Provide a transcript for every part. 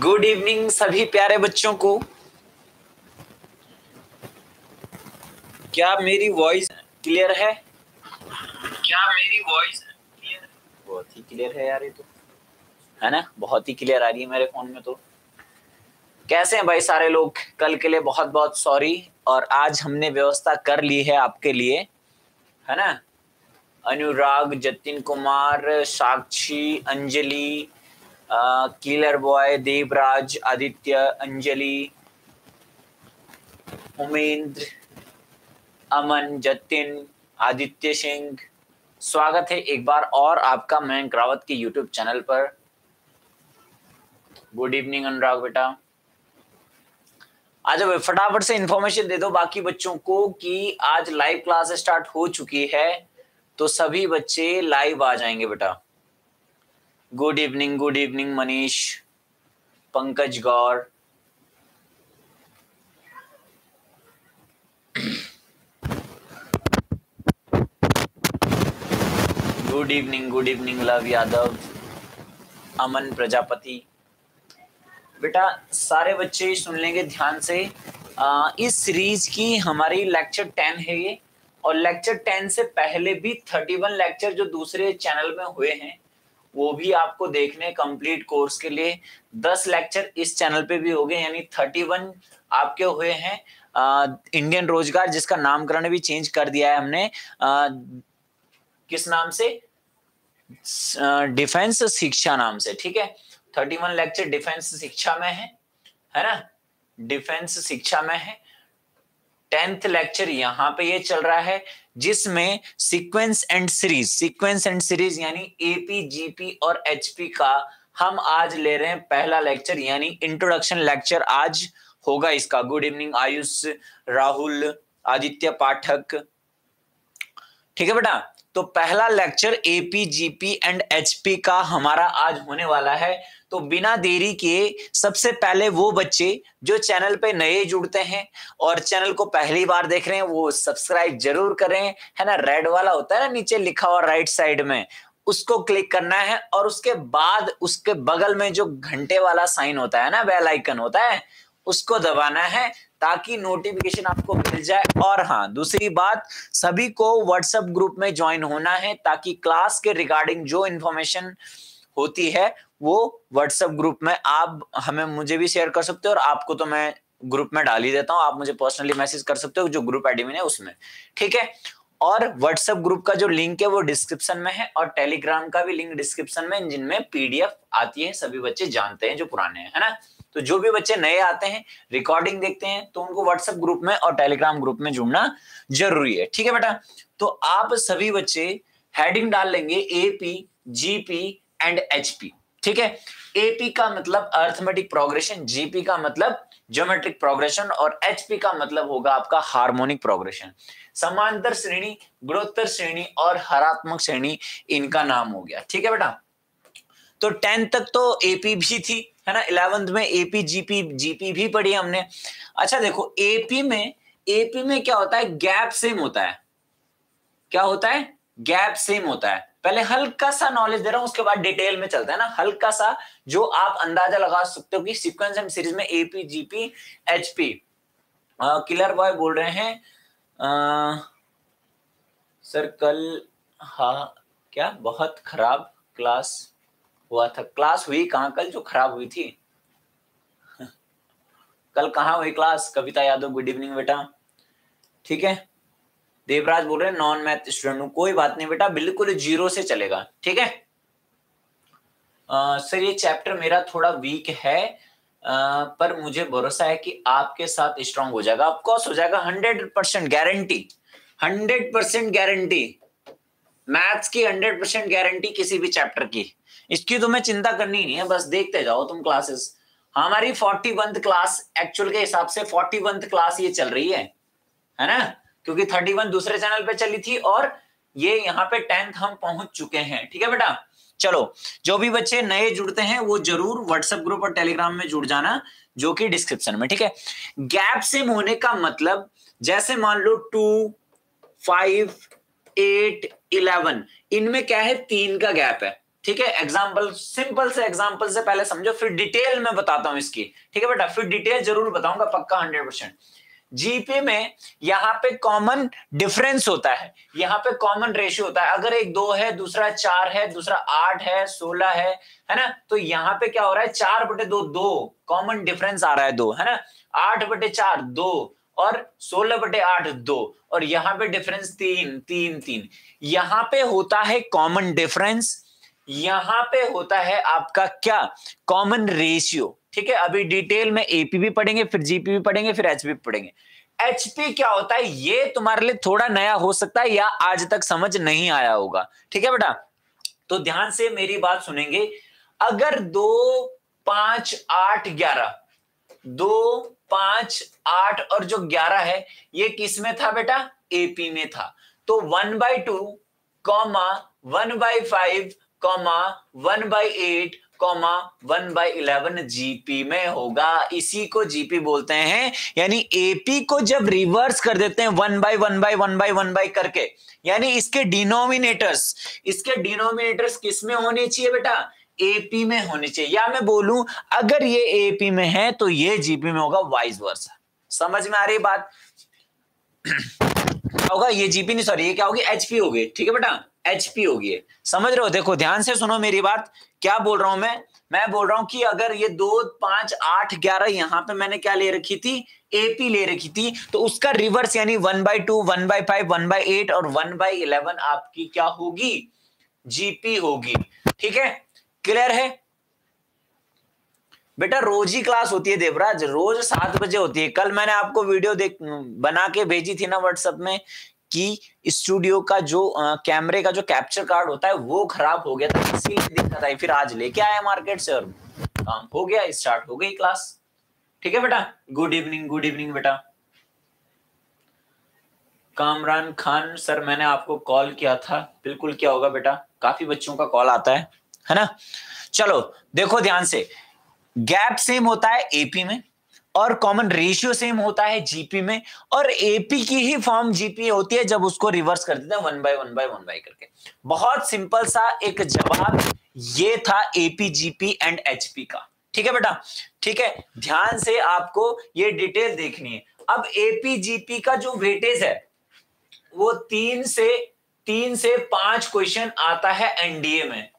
Good evening सभी प्यारे बच्चों को। क्या मेरी वॉइस क्लियर है? क्या मेरी वॉइस क्लियर बहुत ही क्लियर है यार ये तो। है ना? बहुत ही क्लियर आ रही है मेरे फ़ोन में तो। कैसे हैं भाई सारे लोग? कल के लिए बहुत बहुत सॉरी और आज हमने व्यवस्था कर ली है आपके लिए। है ना? अनुराग जतिन कुमार साक्षी अंजलि किलर बॉय देवराज आदित्य अंजलि उमेंद्र अमन जतिन आदित्य सिंह स्वागत है एक बार और आपका मयंक रावत के यूट्यूब चैनल पर। गुड इवनिंग अनुराग बेटा। आज फटाफट से इंफॉर्मेशन दे दो बाकी बच्चों को कि आज लाइव क्लास स्टार्ट हो चुकी है तो सभी बच्चे लाइव आ जाएँगे बेटा। Good evening good evening Manish Pankaj Gaur good evening good evening Luv Yadav Aman Prajapati बेटा सारे बच्चे सुन लेंगे ध्यान से। आ, इस सीरीज़ की हमारी लेक्चर टेन है ये। और लेक्चर टेन से पहले भी थर्टी वन लेक्चर जो दूसरे चैनल में हुए हैं। वो भी आपको देखने कंप्लीट कोर्स के लिए दस लेक्चर इस चैनल पे भी हो गए यानी थर्टी वन आपके हुए हैं इंडियन रोज़गार जिसका नामकरण भी चेंज कर दिया है हमने आ, किस नाम से? डिफेंस शिक्षा नाम से ठीक है? थर्टी वन लेक्चर डिफेंस शिक्षा में है है ना? डिफेंस शिक्षा में है। टेंथ लेक्चर यहाँ पे ये चल रहा है जिसमें sequence and series sequence and series यानी एपी जीपी और एचपी का हम आज ले रहे हैं पहला लेक्चर यानी इंट्रोडक्शन लेक्चर आज होगा इसका। Good evening Ayush, Rahul, Aditya, Pathak. ठीक है बेटा? तो पहला lecture AP GP and HP का हमारा आज होने वाला है। तो बिना देरी के सबसे पहले वो बच्चे जो चैनल पे नए जुड़ते हैं और चैनल को पहली बार देख रहे हैं, वो सब्सक्राइब ज़रूर करें, है ना? रेड वाला होता है ना, नीचे लिखा हुआ राइट साइड में, उसको क्लिक करना है और उसके बाद उसके बगल में जो घंटे वाला साइन होता है ना बेल आइकन होता है, उसको दबाना है ताकि नोटिफिकेशन आपको मिल जाए। और हाँ दूसरी बात, सभी को व्हाट्सएप ग्रुप में ज्वाइन होना है ताकि क्लास के रिगार्डिंग जो इन्फॉर्मेशन होती है वो व्हाट्सएप ग्रुप में आप हमें, मुझे भी शेयर कर सकते हो और आपको तो मैं ग्रुप में डाल ही देता हूँ। आप मुझे पर्सनली मैसेज कर सकते हो जो ग्रुप एडमिन है, उसमें। ठीक है? और व्हाट्सएप ग्रुप का जो लिंक है वो डिस्क्रिप्शन में है और टेलीग्राम का भी लिंक डिस्क्रिप्शन में, जिनमें पीडीएफ आती है, सभी बच्चे जानते हैं जो पुराने हैं, है ना? तो जो भी बच्चे नए आते हैं रिकॉर्डिंग देखते हैं तो उनको व्हाट्सएप ग्रुप में और टेलीग्राम ग्रुप में जुड़ना ज़रूरी है। ठीक है बेटा? तो आप सभी बच्चे हेडिंग डाल लेंगे एपी जीपी एंड एचपी ठीक है? एपी का मतलब अर्थमेटिक प्रोग्रेशन जीपी का मतलब ज्योमेट्रिक प्रोग्रेशन और एचपी का मतलब होगा आपका हार्मोनिक प्रोग्रेशन समांतर श्रेणी, गुणोत्तर श्रेणी और हरात्मक श्रेणी इनका नाम हो गया। ठीक है बेटा? तो टेंथ तक तो एपी भी थी, है ना? इलेवेंथ में एपी जीपी जीपी भी पढ़ी हमने। अच्छा देखो एपी में एपी में क्या होता है? गैप सेम होता है। क्या होता है? गैप सेम होता है। पहले हल्का सा नॉलेज दे रहा हूँ उसके बाद डिटेल में चलता है ना। हल्का सा जो आप अंदाज़ा लगा सकते हो कि सीक्वेंस एंड सीरीज़ में AP GP HP killer boy बोल रहे हैं। आ, सर कल हा क्या? बहुत खराब क्लास हुआ था। क्लास हुई कहाँ कल? जो खराब हुई थी। कल कहाँ हुई class Kavita Yadav good evening बेटा। ठीक है? देवराज बोल रहे हैं नॉन मैथ स्टूडेंट हूँ। कोई बात नहीं बेटा बिल्कुल ज़ीरो से चलेगा ठीक है? सर ये चैप्टर मेरा थोड़ा वीक है आ, पर मुझे भरोसा है कि आपके साथ स्ट्रांग हो जाएगा। ऑफकोर्स हो जाएगा hundred percent guarantee hundred percent guarantee maths की हंड्रेड परसेंट गारंटी किसी भी चैप्टर की। इसकी तुम्हें चिंता करनी नहीं है बस देखते जाओ तुम क्लासेस हमारी फोर्टी वन क्लास एक्चुअल के हिसाब से फोर्टी वन क्लास ये चल रही है है ना? क्योंकि थर्टी वन दूसरे चैनल पे चली थी और ये यहाँ पे टेंथ हम पहुँच चुके हैं। ठीक है बेटा? चलो, जो भी बच्चे नए जुड़ते हैं, वो ज़रूर व्हाट्सएप ग्रुप और टेलीग्राम में जुड़ जाना, जो कि डिस्क्रिप्शन में, ठीक है? गैप सेम होने का मतलब जैसे मान लो टू फाइव एट इलेवन इनमें क्या है? तीन का गैप है। ठीक है? एग्ज़ाम्पल सिंपल से एग्ज़ाम्पल से पहले समझो, फिर डिटेल में बताता हूँ इसकी। ठीक है बेटा? फिर डिटेल ज़रूर बताऊँगा, पक्का हंड्रेड परसेंट जीपी में यहाँ पे कॉमन डिफरेंस होता है। यहाँ पे कॉमन रेशियो होता है। अगर एक दो है, दूसरा चार है, दूसरा आठ है, सोलह है है ना? तो यहाँ पे क्या हो रहा है? चार बटे दो दो। कॉमन डिफरेंस आ रहा है दो, है ना? आठ बटे चार, दो। और सोलह बटे आठ, दो। और यहाँ पे डिफरेंस तीन तीन तीन। यहाँ पे होता है कॉमन डिफरेंस यहाँ पे होता है आपका क्या? कॉमन रेशियो ठीक है? अभी डिटेल में एपी भी पढ़ेंगे, फिर जीपी भी पढ़ेंगे, फिर एचपी भी पढ़ेंगे। एचपी क्या होता है? ये तुम्हारे लिए थोड़ा नया हो सकता है या आज तक समझ नहीं आया होगा। ठीक है बेटा? तो ध्यान से मेरी बात सुनेंगे। अगर दो, पाँच, आठ, ग्यारह, दो, पाँच, आठ और जो ग्यारह है, ये किसमें था बेटा? एपी में था। तो one by two comma one by five comma one by eight comma one by eleven GP में होगा। इसी को जीपी बोलते हैं। यानी एपी को जब रिवर्स कर देते हैं one by one by one by one by करके, यानी इसके डिनोमिनेटर्स इसके डिनोमिनेटर्स किसमें होने चाहिए बेटा? एपी में होने चाहिए। या मैं बोलूँ, अगर ये एपी में है तो ये जीपी में होगा वाइस वर्सा समझ में आ रही बात? होगा? ये जीपी नहीं सॉरी ये क्या होगी? एचपी होगी। ठीक है बेटा? एचपी होगी। समझ रहे हो? देखो, ध्यान से सुनो मेरी बात। क्या बोल रहा हूँ मैं? मैं बोल रहा हूँ कि अगर ये दो, पाँच, आठ, ग्यारह यहाँ पे मैंने क्या ले रखी थी? एपी ले रखी थी। तो उसका रिवर्स यानी one by two one by five one by eight और वन बाई इलेवन आपकी क्या होगी? जीपी होगी। ठीक है? क्लियर है? बेटा, रोज ही क्लास होती है देवराज। रोज सात बजे होती है। कल मैंने आपको वीडियो देख, बना के भेजी थी ना व्हाट्सएप में कि स्टूडियो का जो कैमरे का जो कैप्चर कार्ड होता है, वो खराब हो गया था, इसीलिए दिक्कत आई फिर आज लेके आया मार्केट से, और काम हो गया, स्टार्ट हो गई क्लास। ठीक है बेटा? गुड इवनिंग गुड इवनिंग बेटा। कामरान खान सर, मैंने आपको कॉल किया था। बिल्कुल क्या होगा बेटा? काफ़ी बच्चों का कॉल आता है है ना? चलो, देखो ध्यान से। गैप सेम होता है एपी में। और कॉमन रेशियो सेम होता है जीपी में, और एपी की ही फॉर्म जीपी होती है जब उसको रिवर्स कर देते हैं one by one by one by करके। बहुत सिंपल सा एक जवाब ये था एपी जीपी एंड एचपी का। ठीक है बेटा? ठीक है? ध्यान से आपको ये डिटेल देखनी है। अब एपी जीपी का जो वेटेज है, वो तीन से तीन से पाँच क्वेश्चन आता है एनडीए में।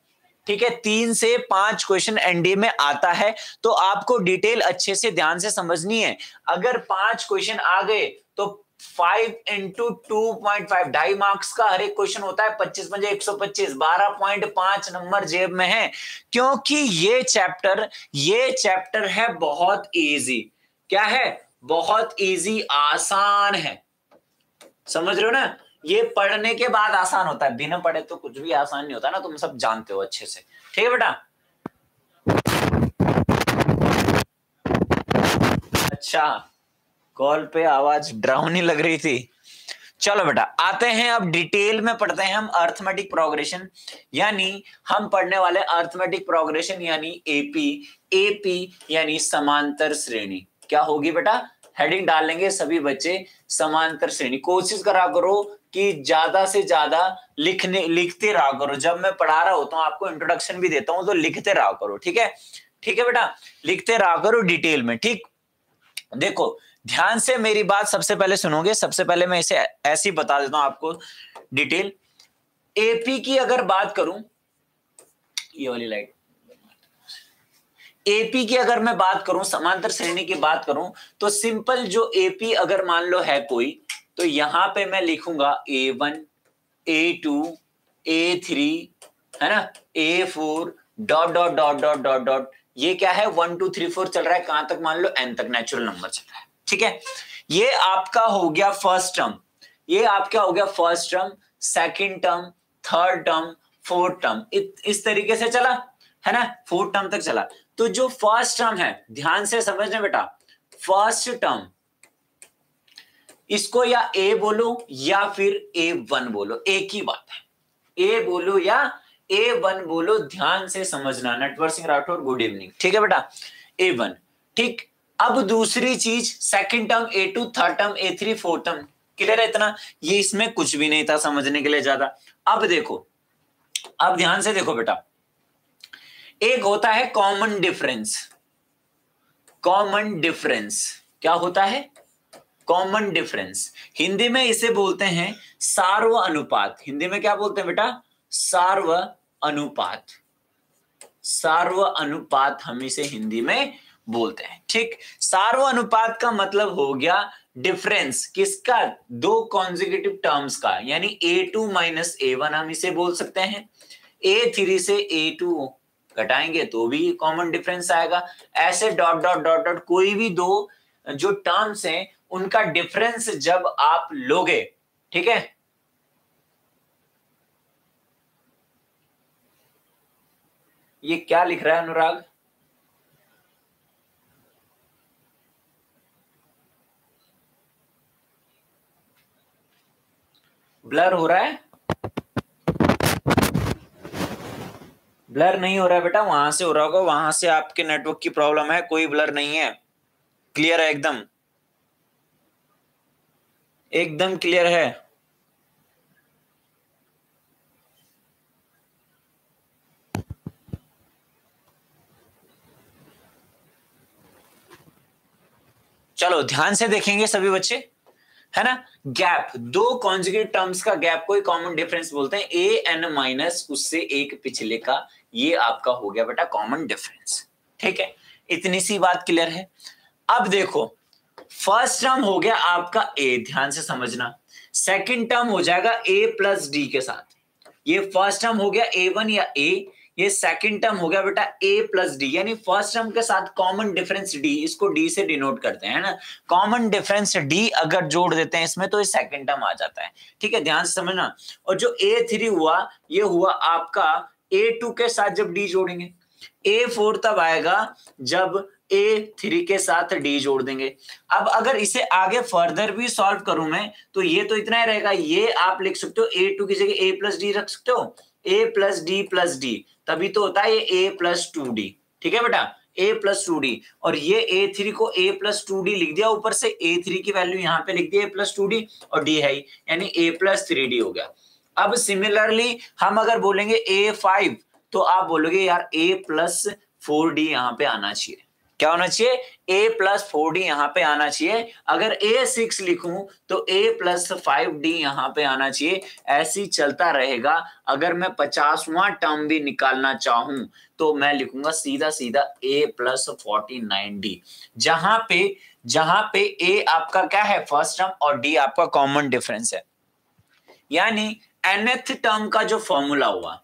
ठीक है, तीन से पाँच क्वेश्चन एनडीए में आता है तो आपको डिटेल अच्छे से ध्यान से समझनी है। अगर पाँच क्वेश्चन आ गए तो five into two point five ढाई मार्क्स का हर एक क्वेश्चन होता है, पच्चीस पंजे एक सौ पच्चीस, बारह पॉइंट पाँच नंबर जेब में है। क्योंकि ये चैप्टर ये चैप्टर है बहुत इजी क्या है? बहुत इजी आसान है। समझ रहे हो ना? ये पढ़ने के बाद आसान होता है। बिना पढ़े तो कुछ भी आसान नहीं होता ना, तुम सब जानते हो अच्छे से। ठीक है बेटा? अच्छा कॉल पे आवाज़ ड्राउनी लग रही थी। चलो बेटा, आते हैं अब डिटेल में, पढ़ते हैं हम अर्थमेटिक प्रोग्रेशन। यानी हम पढ़ने वाले अर्थमेटिक प्रोग्रेशन, यानी एपी एपी यानी समांतर श्रेणी। क्या होगी बेटा? हेडिंग डाल लेंगे सभी बच्चे, समांतर श्रेणी। कोशिश करा करो कि ज़्यादा से ज़्यादा लिखने, लिखते रहा करो। जब मैं पढ़ा रहा होता हूँ, आपको इंट्रोडक्शन भी देता हूँ तो लिखते रहा करो, ठीक है? ठीक है बेटा? लिखते रहा करो डिटेल में, ठीक? देखो, ध्यान से मेरी बात सबसे पहले सुनोगे, सबसे पहले मैं इसे ऐसी बता देता हूँ आपको डिटेल एपी की अगर बात करूँ, ये वाली लाइट एपी की अगर मैं बात करूँ, समांतर श्रेणी की बात करूँ तो सिंपल जो एपी अगर मान लो है कोई तो यहाँ पे मैं लिखूँगा A one A two A three है ना? A four dot dot dot dot dot dot ये क्या है? वन टू थ्री फोर चल रहा है। कहाँ तक मान लो? एन तक नेचुरल नंबर चल रहा है। ठीक है? ये आपका हो गया फ़र्स्ट टर्म ये आपका हो गया first term second term third term fourth term इस तरीके से चला, है ना? फोर्थ टर्म तक चला। तो जो फ़र्स्ट टर्म है, ध्यान से समझने बेटा। फ़र्स्ट टर्म इसको या ए बोलो या फिर ए वन बोलो, एक ही बात है। ए बोलो या ए वन बोलो, ध्यान से समझना। नटवर सिंह राठौर गुड इवनिंग ठीक है बेटा? ए वन ठीक, अब दूसरी चीज़ second term a two third term a three fourth term clear है इतना? ये इसमें कुछ भी नहीं था समझने के लिए ज़्यादा। अब देखो, अब ध्यान से देखो बेटा। एक होता है कॉमन डिफरेंस कॉमन डिफरेंस क्या होता है? कॉमन डिफरेंस हिंदी में इसे बोलते हैं सार्व अनुपात हिंदी में क्या बोलते हैं बेटा? सार्व अनुपात सार्व अनुपात हम इसे हिंदी में बोलते हैं। ठीक? सार्व अनुपात का मतलब हो गया डिफरेंस किसका? दो कॉन्जिक्यूटिव टर्म्स का। यानी a two minus a one हम इसे बोल सकते हैं। ए थ्री से ए टू घटाएँगे तो भी कॉमन डिफरेंस आएगा। ऐसे डॉट डॉट डॉट डॉट कोई भी दो जो टर्म्स हैं उनका डिफरेंस जब आप लोगे, ठीक है? ये क्या लिख रहा है अनुराग? ब्लर हो रहा है? ब्लर नहीं हो रहा है बेटा, वहाँ से हो रहा होगा, वहाँ से आपके नेटवर्क की प्रॉब्लम है, कोई ब्लर नहीं है। क्लियर है एकदम? एकदम क्लियर है। चलो, ध्यान से देखेंगे सभी बच्चे, है ना? गैप दो कॉन्जुगेट टर्म्स का गैप कोई कॉमन डिफरेंस बोलते हैं। ए एन माइनस उससे एक पिछले का, ये आपका हो गया बेटा कॉमन डिफरेंस ठीक है? इतनी सी बात क्लियर है। अब देखो फ़र्स्ट टर्म हो गया आपका ए ध्यान से समझना। सेकंड टर्म हो जाएगा ए प्लस डी के साथ। ये फ़र्स्ट टर्म हो गया ए वन या ए ये सेकंड टर्म हो गया बेटा ए प्लस डी यानी फ़र्स्ट टर्म के साथ कॉमन डिफरेंस डी इसको डी से डिनोट करते हैं ना? कॉमन डिफरेंस डी अगर जोड़ देते हैं इसमें तो ये सेकंड टर्म आ जाता है। ठीक है? ध्यान से समझना। और जो ए थ्री हुआ, ये हुआ आपका ए टू के साथ जब डी जोड़ेंगे। ए फोर तब आएगा जब ए थ्री के साथ डी जोड़ देंगे। अब अगर इसे आगे फर्दर भी सॉल्व करूँ मैं तो ये तो इतना ही रहेगा। ये आप लिख सकते हो ए टू की जगह ए प्लस डी रख सकते हो। A plus d plus d तभी तो होता है ये ए प्लस टू डी ठीक है बेटा? ए प्लस टू डी और ये ए थ्री को ए प्लस टू डी लिख दिया। ऊपर से ए थ्री की वैल्यू यहाँ पे लिख दिया ए प्लस टू डी और डी है यानी ए प्लस थ्री डी हो गया। अब सिमिलरली हम अगर बोलेंगे ए फाइव तो आप बोलोगे, यार ए प्लस फोर डी यहाँ पे आना चाहिए। क्या होना चाहिए? ए प्लस फोर डी यहाँ पे आना चाहिए। अगर ए सिक्स लिखूं तो ए प्लस फाइव डी यहाँ पे आना चाहिए। ऐसी चलता रहेगा। अगर मैं पचासवां टर्म भी निकालना चाहूँ तो मैं लिखूँगा सीधा सीधा a plus forty nine d जहाँ पे जहाँ पे ए आपका क्या है? फ़र्स्ट टर्म और डी आपका कॉमन डिफरेंस है। यानी एनएथ टर्म का जो फॉर्मूला हुआ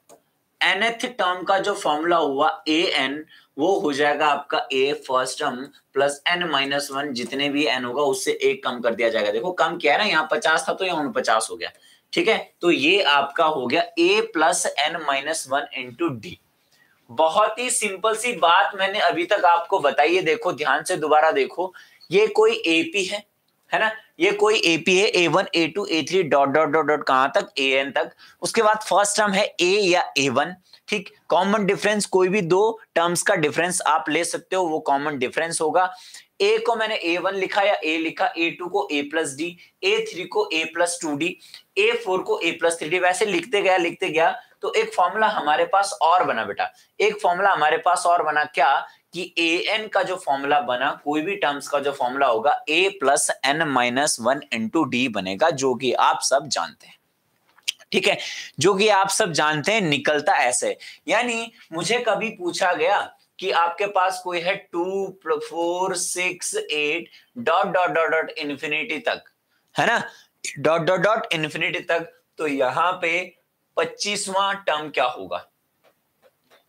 एनएथ टर्म का जो फॉर्मूला हुआ ए एन वो हो जाएगा आपका a first term plus n minus one जितने भी एन होगा, उससे एक कम कर दिया जाएगा। देखो, कम क्या है ना, यहाँ पचास था तो यहाँ उनपचास हो गया। ठीक है? तो ये आपका हो गया a plus n minus one into d बहुत ही सिंपल सी बात मैंने अभी तक आपको बताई है। देखो, ध्यान से दोबारा देखो। ये कोई एपी है है ना? ये कोई एपी है a one a two a three dot dot dot dot कहाँ तक? ए एन तक। उसके बाद फ़र्स्ट टर्म है ए या ए वन ठीक कॉमन डिफरेंस कोई भी दो टर्म्स का डिफरेंस आप ले सकते हो, वो कॉमन डिफरेंस होगा। ए को मैंने ए वन लिखा या ए लिखा ए टू को a plus d a three को a plus two d a four को ए प्लस थ्री डी वैसे लिखते गया लिखते गया तो एक फॉर्मूला हमारे पास और बना बेटा। एक फॉर्मूला हमारे पास और बना क्या कि ए एन का जो फॉर्मूला बना, कोई भी टर्म्स का जो फॉर्मूला होगा a plus n minus one into d बनेगा, जो कि आप सब जानते हैं। ठीक है? जो कि आप सब जानते हैं, निकलता ऐसे। यानी मुझे कभी पूछा गया कि आपके पास कोई है two four, six, eight, dot dot dot dot, infinity तक, है ना? डॉट डॉट डॉट, इन्फिनिटी तक तो यहाँ पे पच्चीसवां टर्म क्या होगा?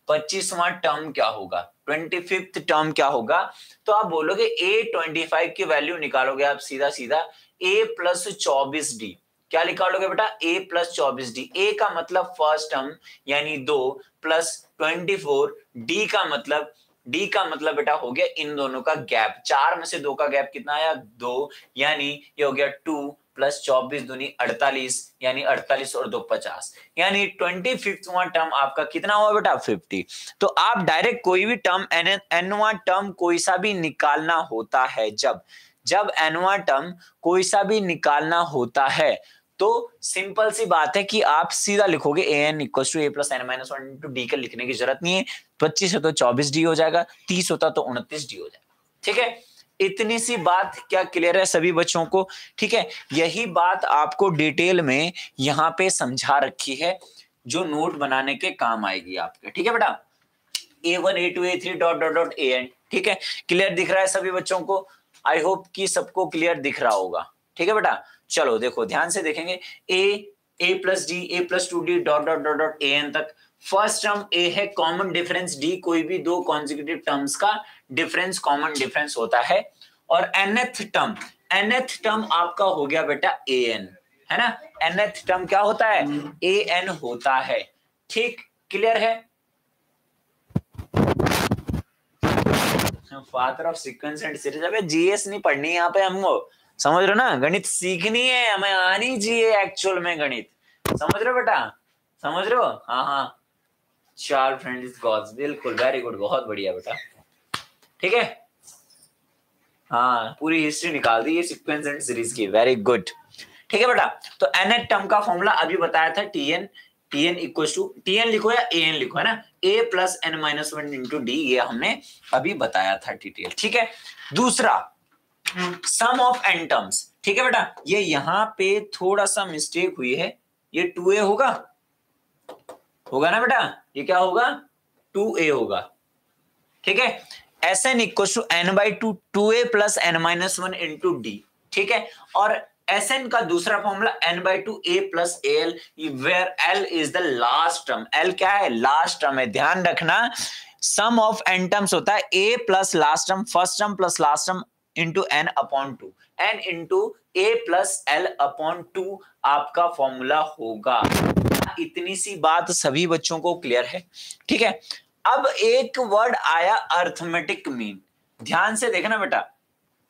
पच्चीसवां टर्म क्या होगा? ट्वेंटी फिफ्थ टर्म क्या होगा? तो आप बोलोगे ए ट्वेंटी फाइव की वैल्यू निकालोगे आप सीधा सीधा ए प्लस चौबीस डी क्या निकालोगे बेटा? ए प्लस चौबीस डी ए का मतलब फ़र्स्ट टर्म यानी दो प्लस ट्वेंटी फोर डी का मतलब डी का मतलब बेटा हो गया इन दोनों का गैप चार में से दो का गैप कितना आया? दो. यानी ये हो गया टू प्लस चौबीस दुनी अड़तालीस, यानी अड़तालीस और दो पचास. यानी ट्वेंटी फिफ्थ टर्म आपका कितना हुआ बेटा? फिफ्टी तो आप डायरेक्ट कोई भी टर्म एन एनवा टर्म कोई सा भी निकालना होता है जब जब एनवा टर्म कोई सा भी निकालना होता है तो सिंपल सी बात है कि आप सीधा लिखोगे a n equal to a plus n minus one into d का लिखने की ज़रूरत नहीं है। पच्चीस है तो चौबीस डी हो जाएगा, तीस होता तो उनतीस डी हो जाएगा। ठीक है? इतनी सी बात क्या क्लियर है सभी बच्चों को? ठीक है? यही बात आपको डिटेल में यहाँ पे समझा रखी है, जो नोट बनाने के काम आएगी आपके। ठीक है बेटा? A one, a two, a three, dot dot dot, a n. ठीक है? क्लियर दिख रहा है सभी बच्चों को? आई होप कि सबको क्लियर दिख रहा होगा। ठीक है बेटा? चलो देखो, ध्यान से देखेंगे। A a plus d a plus two d dot dot dot dot a n तक। फ़र्स्ट टर्म ए है कॉमन डिफरेंस डी कोई भी दो कॉन्जिक्यूटिव टर्म्स का डिफरेंस कॉमन डिफरेंस होता है। और एनएथ टर्म एनएथ टर्म आपका हो गया बेटा ए एन है ना? एनएथ टर्म क्या होता है? ए एन होता है। ठीक क्लियर है? Father of sequence and series अबे जीएस नहीं पढ़नी यहाँ पे हमको। समझ रहे हो ना? गणित सीखनी है, हमें आनी चाहिए एक्चुअल में गणित। समझ रहे हो बेटा? समझ रहे हो? हाँ हाँ। चार फ्रेंड इज़ गॉड्स बिल्कुल वेरी गुड बहुत बढ़िया बेटा। ठीक है? हाँ पूरी हिस्ट्री निकाल दी, ये सीक्वेंस एंड सीरीज़ की। वेरी गुड ठीक है बेटा? तो एन एट टर्म का फॉर्मूला अभी बताया था t n t n equal to t n लिखो या ए एन लिखो, है ना? A plus n minus one into d ये हमने अभी बताया था डिटेल ठीक है? दूसरा सम ऑफ़ एन टर्म्स ठीक है बेटा? ये यहाँ पे थोड़ा सा मिस्टेक हुई है। ये टू ए होगा। होगा ना बेटा? ये क्या होगा? टू ए होगा। ठीक है? S n equal to n by two two a plus n minus one into d ठीक है? और एस एन का दूसरा formula n by two a plus l where l is the last term l क्या है? Last term है। ध्यान रखना सम ऑफ़ एन टर्म्स होता है। A plus last term first term plus last term into n upon two n into a plus l upon two आपका formula होगा। इतनी सी बात सभी बच्चों को क्लियर है। ठीक है? अब एक वर्ड आया अर्थमेटिक मीन ध्यान से देखना बेटा।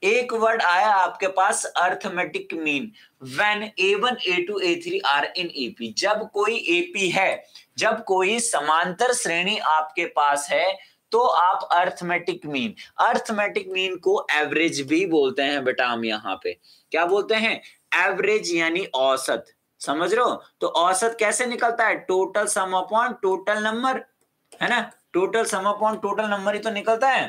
एक वर्ड आया आपके पास arithmetic mean when a one a two a three are in AP जब कोई एपी है, जब कोई समांतर श्रेणी आपके पास है तो आप अर्थमेटिक मीन अर्थमेटिक मीन को एवरेज भी बोलते हैं बेटा हम यहाँ पे। क्या बोलते हैं? एवरेज यानी औसत। समझ रहे हो? तो औसत कैसे निकलता है? Total sum upon total number है ना? Total sum upon total number ही तो निकलता है।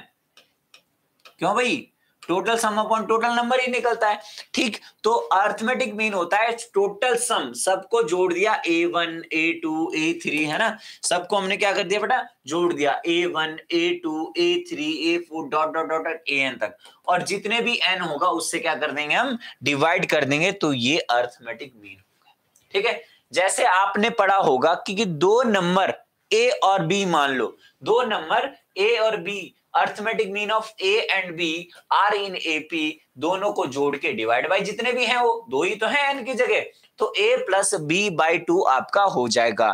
क्यों भाई? Total sum upon total number ही निकलता है। ठीक तो अर्थमेटिक मीन होता है टोटल सम सबको जोड़ दिया a one a two a three है ना? सबको हमने क्या कर दिया बेटा? जोड़ दिया। A one a two a three a four dot dot dot a n तक। और जितने भी एन होगा, उससे क्या कर देंगे हम? डिवाइड कर देंगे तो ये अर्थमेटिक मीन होगा। ठीक है? जैसे आपने पढ़ा होगा कि दो नंबर ए और बी मान लो। दो नंबर ए और b arithmetic mean of a and b are in A P दोनों को जोड़ के डिवाइड बाई जितने भी हैं वो, दो ही तो हैं एन की जगह। तो a plus b by two आपका हो जाएगा।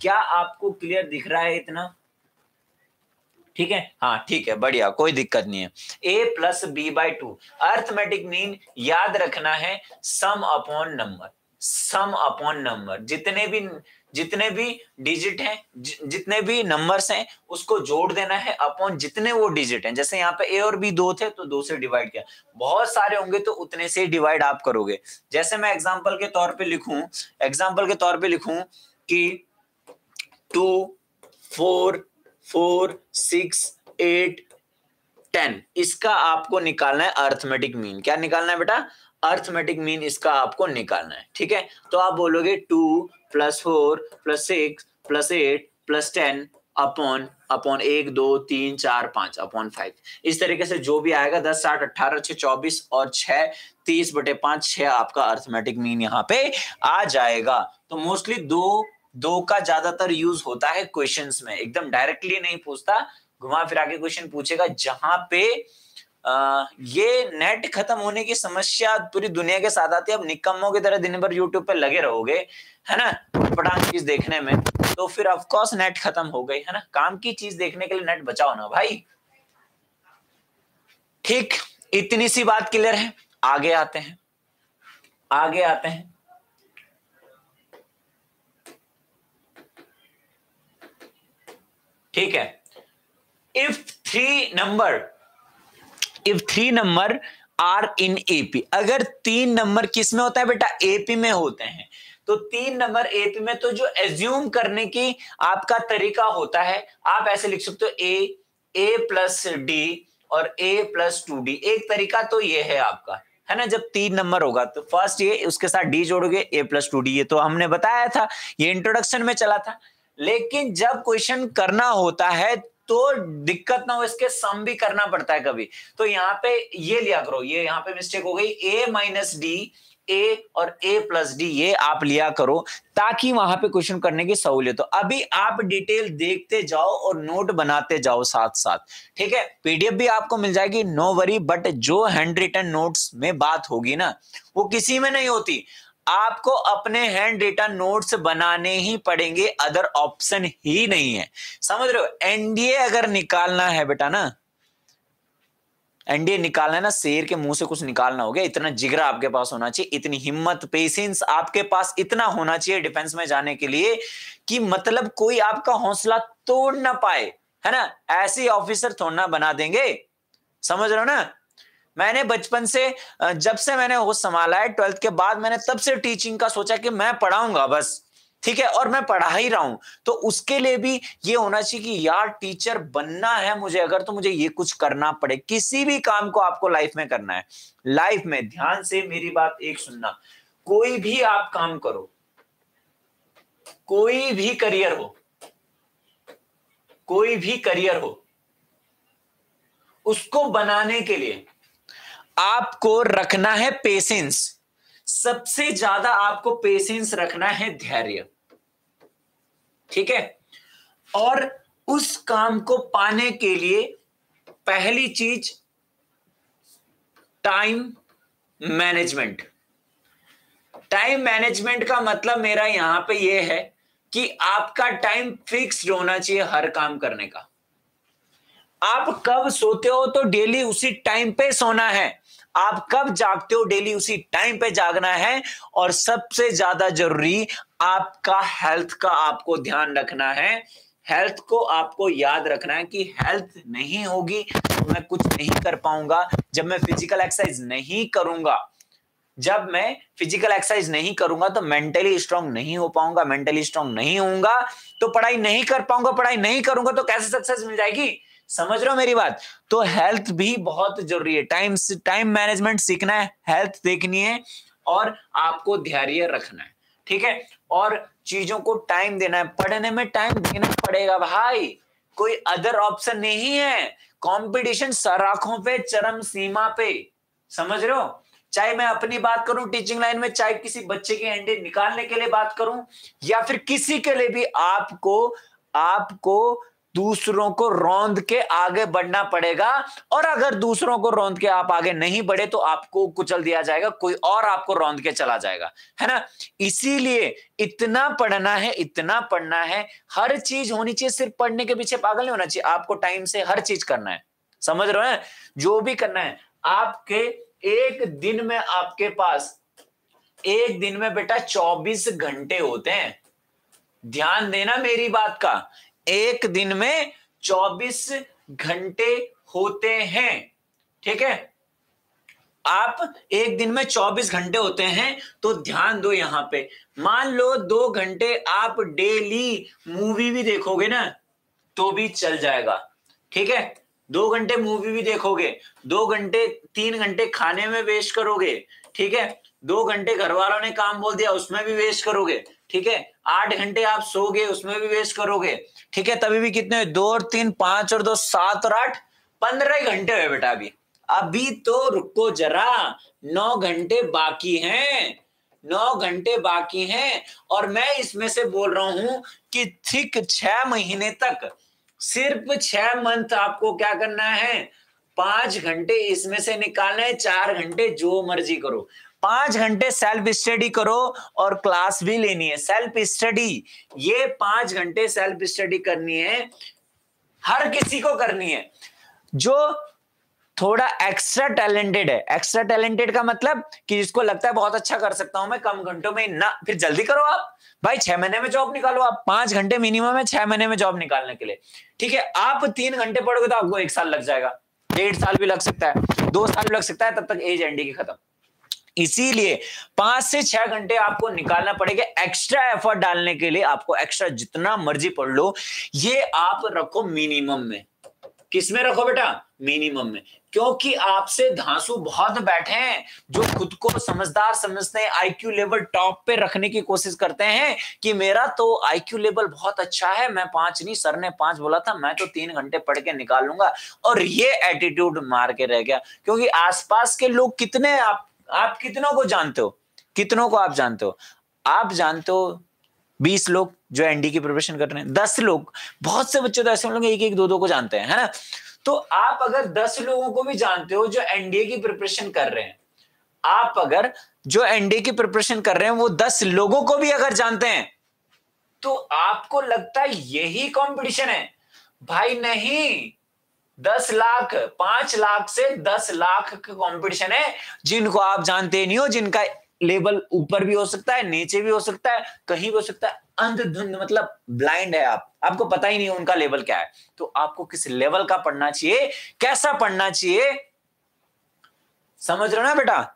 क्या आपको क्लियर दिख रहा है इतना? ठीक है? हाँ ठीक है, बढ़िया, कोई दिक्कत नहीं है। A plus b by two arithmetic mean याद रखना है sum upon number sum upon number जितने भी जितने भी डिजिट हैं जितने भी नंबर्स हैं, उसको जोड़ देना है अपॉन जितने वो डिजिट हैं। जैसे यहाँ पे ए और बी दो थे तो दो से डिवाइड किया। बहुत सारे होंगे तो उतने से डिवाइड आप करोगे। जैसे मैं एग्जांपल के तौर पे लिखूं एग्जांपल के तौर पे लिखूं कि two four four six eight ten इसका आपको निकालना है अर्थमेटिक मीन क्या निकालना है बेटा? अर्थमेटिक मीन इसका आपको निकालना है, ठीक है? तो आप बोलोगे two plus four plus six plus eight plus ten upon upon एक, दो, तीन, चार, पाँच अपॉन फाइव इस तरीके से जो भी आएगा, दस, साठ, अट्ठारह, छह, चौबीस और छह, तीस बटे पाँच, छह आपका अर्थमेटिक मीन यहाँ पे आ जाएगा. तो मोस्टली दो दो का ज़्यादातर यूज़ होता है क्वेश्चंस में. एकदम डायरेक्टली नहीं पूछता. घुमा फिरा के क्वेश्चन पूछेगा, जहाँ पे ये नेट खत्म होने की समस्या पूरी दुनिया के साथ आती है। अब निकम्मों की तरह दिन भर यूट्यूब पे लगे रहोगे, है ना? पटांग चीज़ देखने में तो फिर ऑफकोर्स नेट खत्म हो गई, है ना? काम की चीज़ देखने के लिए नेट बचाओ ना भाई। ठीक, इतनी सी बात क्लियर है? आगे आते हैं। आगे आते हैं। ठीक है। If three number if three number are in AP अगर तीन नंबर किसमें होता है बेटा? एपी में होते हैं। तो तीन नंबर एपी में तो जो एज्यूम करने की आपका तरीका होता है, आप ऐसे लिख सकते हो ए ए प्लस डी और ए प्लस टू डी एक तरीका तो ये है आपका, है ना? जब तीन नंबर होगा तो फ़र्स्ट ये, उसके साथ डी जोड़ोगे ए प्लस टू डी ये तो हमने बताया था, ये इंट्रोडक्शन में चला था। लेकिन जब क्वेश्चन करना होता है तो दिक्कत ना हो, इसके सम भी करना पड़ता है कभी। तो यहाँ पे ये लिया करो, ये यहाँ पे मिस्टेक हो गई। ए माइनस डी ए और ए प्लस डी ये आप लिया करो ताकि वहाँ पे क्वेश्चन करने की सहूलियत हो। अभी आप डिटेल देखते जाओ और नोट बनाते जाओ साथ साथ ठीक है? पीडीएफ भी आपको मिल जाएगी नो वरी बट जो हैंड रिटन नोट्स में बात होगी ना, वो किसी में नहीं होती। आपको अपने हैंड रिटन नोट्स बनाने ही पड़ेंगे अदर ऑप्शन ही नहीं है। समझ रहे हो? एनडीए अगर निकालना है बेटा ना एनडीए निकालना है ना, शेर के मुँह से कुछ निकालना हो गया, इतना जिगरा आपके पास होना चाहिए, इतनी हिम्मत पेशेंस आपके पास इतना होना चाहिए डिफेंस में जाने के लिए कि मतलब कोई आपका हौसला तोड़ ना पाए, है ना? ऐसे ऑफिसर थोड़ा बना देंगे। समझ रहे हो ना? मैंने बचपन से जब से मैंने होश संभाला है, ट्वेल्थ के बाद मैंने तब से टीचिंग का सोचा कि मैं पढ़ाऊँगा बस, ठीक है, और मैं पढ़ा ही रहा हूँ। तो उसके लिए भी ये होना चाहिए कि यार टीचर बनना है मुझे, अगर तो मुझे ये कुछ करना पड़े, किसी भी काम को आपको लाइफ में करना है। लाइफ में, ध्यान से मेरी बात एक सुनना, कोई भी आप काम करो, कोई भी करियर हो, कोई भी करियर हो, उसको बनाने के लिए आपको रखना है पेशेंस सबसे ज़्यादा आपको पेशेंस रखना है धैर्य. ठीक है? और उस काम को पाने के लिए पहली चीज़ टाइम मैनेजमेंट टाइम मैनेजमेंट का मतलब मेरा यहाँ पे यह है कि आपका टाइम फिक्स्ड होना चाहिए हर काम करने का. आप कब सोते हो तो डेली उसी टाइम पे सोना है. आप कब जागते हो? डेली उसी टाइम पे जागना है। और सबसे ज़्यादा ज़रूरी आपका हेल्थ का आपको ध्यान रखना है। हेल्थ को आपको याद रखना है कि हेल्थ नहीं होगी तो मैं कुछ नहीं कर पाऊँगा। जब मैं फ़िज़िकल एक्सरसाइज नहीं करूँगा, जब मैं फ़िज़िकल एक्सरसाइज नहीं करूँगा तो मेंटली स्ट्रांग नहीं हो पाऊँगा, मेंटली स्ट्रांग नहीं होऊँगा। तो पढ़ाई नहीं कर पाऊँगा, पढ़ाई नहीं करूँगा तो कैसे सक्सेस मिल जाएगी? समझ रहे हो मेरी बात? तो हेल्थ भी बहुत ज़रूरी है। टाइम टाइम मैनेजमेंट सीखना है हेल्थ देखनी है और आपको धैर्य रखना है। ठीक है? और चीज़ों को टाइम देना है। पढ़ने में टाइम देना पड़ेगा भाई। कोई अदर ऑप्शन नहीं है। कंपटीशन सराखों पे, चरम सीमा पे। समझ रहे हो? चाहे मैं अपनी बात करूँ टीचिंग लाइन में, चाहे किसी बच्चे के अंडे निकालने के लिए बात करूँ, या फिर किसी के लिए भी आपको आपको दूसरों को रौंद के आगे बढ़ना पड़ेगा। और अगर दूसरों को रौंद के आप आगे नहीं बढ़े तो आपको कुचल दिया जाएगा, कोई और आपको रौंद के चला जाएगा। है ना? इसीलिए इतना पढ़ना है, इतना पढ़ना है। हर चीज़ होनी चाहिए, सिर्फ़ पढ़ने के पीछे पागल नहीं होना चाहिए। आपको टाइम से हर चीज़ करना है। समझ रहे हैं जो भी करना है। आपके एक दिन में आपके पास, एक दिन में बेटा 24 घंटे होते हैं। ध्यान देना मेरी बात का। एक दिन में 24 घंटे होते हैं। ठीक है? आप एक दिन में 24 घंटे होते हैं तो ध्यान दो यहाँ पे। मान लो दो घंटे आप डेली मूवी भी देखोगे ना तो भी चल जाएगा। ठीक है? दो घंटे मूवी भी देखोगे, दो घंटे, तीन घंटे खाने में वेस्ट करोगे, ठीक है? दो घंटे घर वालों ने काम बोल दिया, उसमें भी वेस्ट करोगे, ठीक है? आठ घंटे आप सोगे, उसमें भी वेस्ट करोगे। ठीक है, तभी भी कितने दो और तीन, पाँच और दो, सात और आठ, पंद्रह घंटे हुए बेटा अभी। अभी तो रुको जरा, नौ घंटे बाकी हैं, नौ घंटे बाकी हैं, और मैं इसमें से बोल रहा हूँ कि ठीक छह महीने तक, सिर्फ़ छह मंथ आपको क्या करना है? पाँच घंटे इसमें से निकालना है, चार घंटे जो मर्ज़ी करो। पाँच घंटे सेल्फ स्टडी करो और क्लास भी लेनी है। सेल्फ स्टडी ये पाँच घंटे सेल्फ स्टडी करनी है। हर किसी को करनी है। जो थोड़ा एक्स्ट्रा टैलेंटेड है। एक्स्ट्रा टैलेंटेड का मतलब कि जिसको लगता है बहुत अच्छा कर सकता हूँ मैं, कम घंटों में ना, फिर जल्दी करो आप। भाई, छह महीने में जॉब निकालो आप। पाँच घंटे मिनिमम है छह महीने में जॉब निकालने के लिए। ठीक है, आप तीन घंटे पढ़ोगे तो आपको एक साल लग जाएगा। डेढ़ साल भी लग सकता है। दो साल भी लग सकता है, तब तक एज एनडी की खत्म। इसीलिए पाँच से छह घंटे आपको निकालना पड़ेगा एक्स्ट्रा एफर्ट डालने के लिए आपको एक्स्ट्रा जितना मर्ज़ी पढ़ लो, ये आप रखो मिनिमम में। किसमें रखो बेटा? मिनिमम में। क्योंकि आपसे धांसू बहुत बैठे हैं, जो खुद को समझदार समझते हैं आईक्यू लेवल टॉप पे रखने की कोशिश करते हैं कि मेरा तो आईक्यू लेवल बहुत अच्छा है, मैं पाँच नहीं, सर ने पाँच बोला था, मैं तो तीन घंटे पढ़ के निकाल लूँगा और ये एटीट्यूड मार के रह गया। क्योंकि आसपास के लोग कितने आप आप कितनों को जानते हो? कितनों को आप जानते हो? आप जानते हो बीस लोग जो एनडी की प्रिपरेशन कर रहे हैं, दस लोग, बहुत से बच्चे तो ऐसे लोग एक एक दो दो को जानते हैं, है ना? तो आप अगर दस लोगों को भी जानते हो जो एनडीए की प्रिपरेशन कर रहे हैं, आप अगर जो एनडीए की प्रिपरेशन कर रहे हैं, वो दस लोगों को भी अगर जानते हैं तो आपको लगता है यही कंपटीशन है? भाई नहीं दस लाख, पाँच लाख से दस लाख का कंपटीशन है, जिनको आप जानते नहीं हो, जिनका लेवल ऊपर भी हो सकता है, नीचे भी हो सकता है, कहीं भी हो सकता है, अंधधुंध मतलब ब्लाइंड है आप। आपको पता ही नहीं उनका लेवल क्या है। तो आपको किस लेवल का पढ़ना चाहिए, कैसा पढ़ना चाहिए? समझ रहे ना बेटा?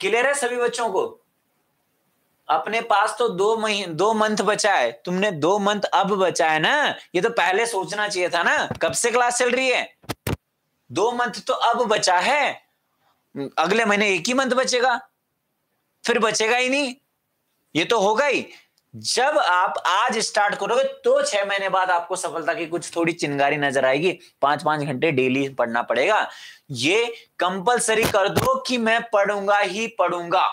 क्लियर है सभी बच्चों को? अपने पास तो दो महीने दो मंथ बचा है। तुमने दो मंथ अब बचा है ना? ये तो पहले सोचना चाहिए था ना। कब से क्लास चल रही है? दो मंथ तो अब बचा है। अगले महीने एक ही मंथ बचेगा। फिर बचेगा ही नहीं। ये तो होगा ही जब आप आज स्टार्ट करोगे तो छह महीने बाद आपको सफलता की कुछ थोड़ी चिंगारी नज़र आएगी। पाँच पाँच घंटे डेली पढ़ना पड़ेगा। ये कंपलसरी कर दो कि मैं पढ़ूँगा ही पढ़ूँगा।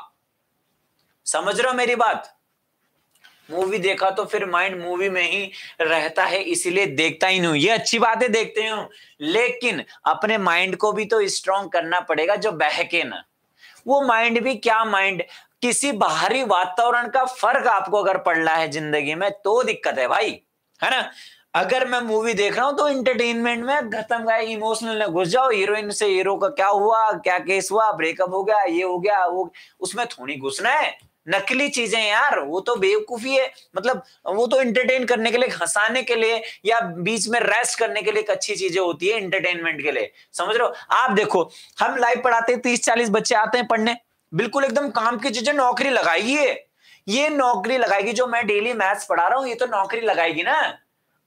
समझ रहे हो मेरी बात? मूवी देखा तो फिर माइंड मूवी में ही रहता है, इसीलिए देखता ही नहीं ये अच्छी बातें देखते हूँ लेकिन अपने माइंड को भी तो स्ट्रांग करना पड़ेगा, जो बहके ना। वो माइंड भी क्या माइंड किसी बाहरी वातावरण का फ़र्क आपको अगर पड़ना है ज़िंदगी में तो दिक्कत है भाई। है ना? अगर मैं मूवी देख रहा हूँ तो इंटरटेनमेंट में खत्म गया इमोशनल में घुस जाओ। हीरोइन से हीरो का क्या हुआ, क्या केस हुआ ब्रेकअप हो गया, ये हो गया, वो उसमें थोड़ी घुसना है। नकली चीज़ें यार, वो तो बेवकूफ़ी है। मतलब वो तो इंटरटेन करने के लिए, हंसाने के लिए या बीच में रेस्ट करने के लिए एक अच्छी चीज़ें होती है इंटरटेनमेंट के लिए। समझ रहे हो? आप देखो, हम लाइव पढ़ाते हैं तीस चालीस बच्चे आते हैं पढ़ने। बिल्कुल एकदम काम की चीज़ें नौकरी लगाएगी ये। ये नौकरी लगाएगी जो मैं डेली मैथ्स पढ़ा रहा हूँ, ये तो नौकरी लगाएगी ना।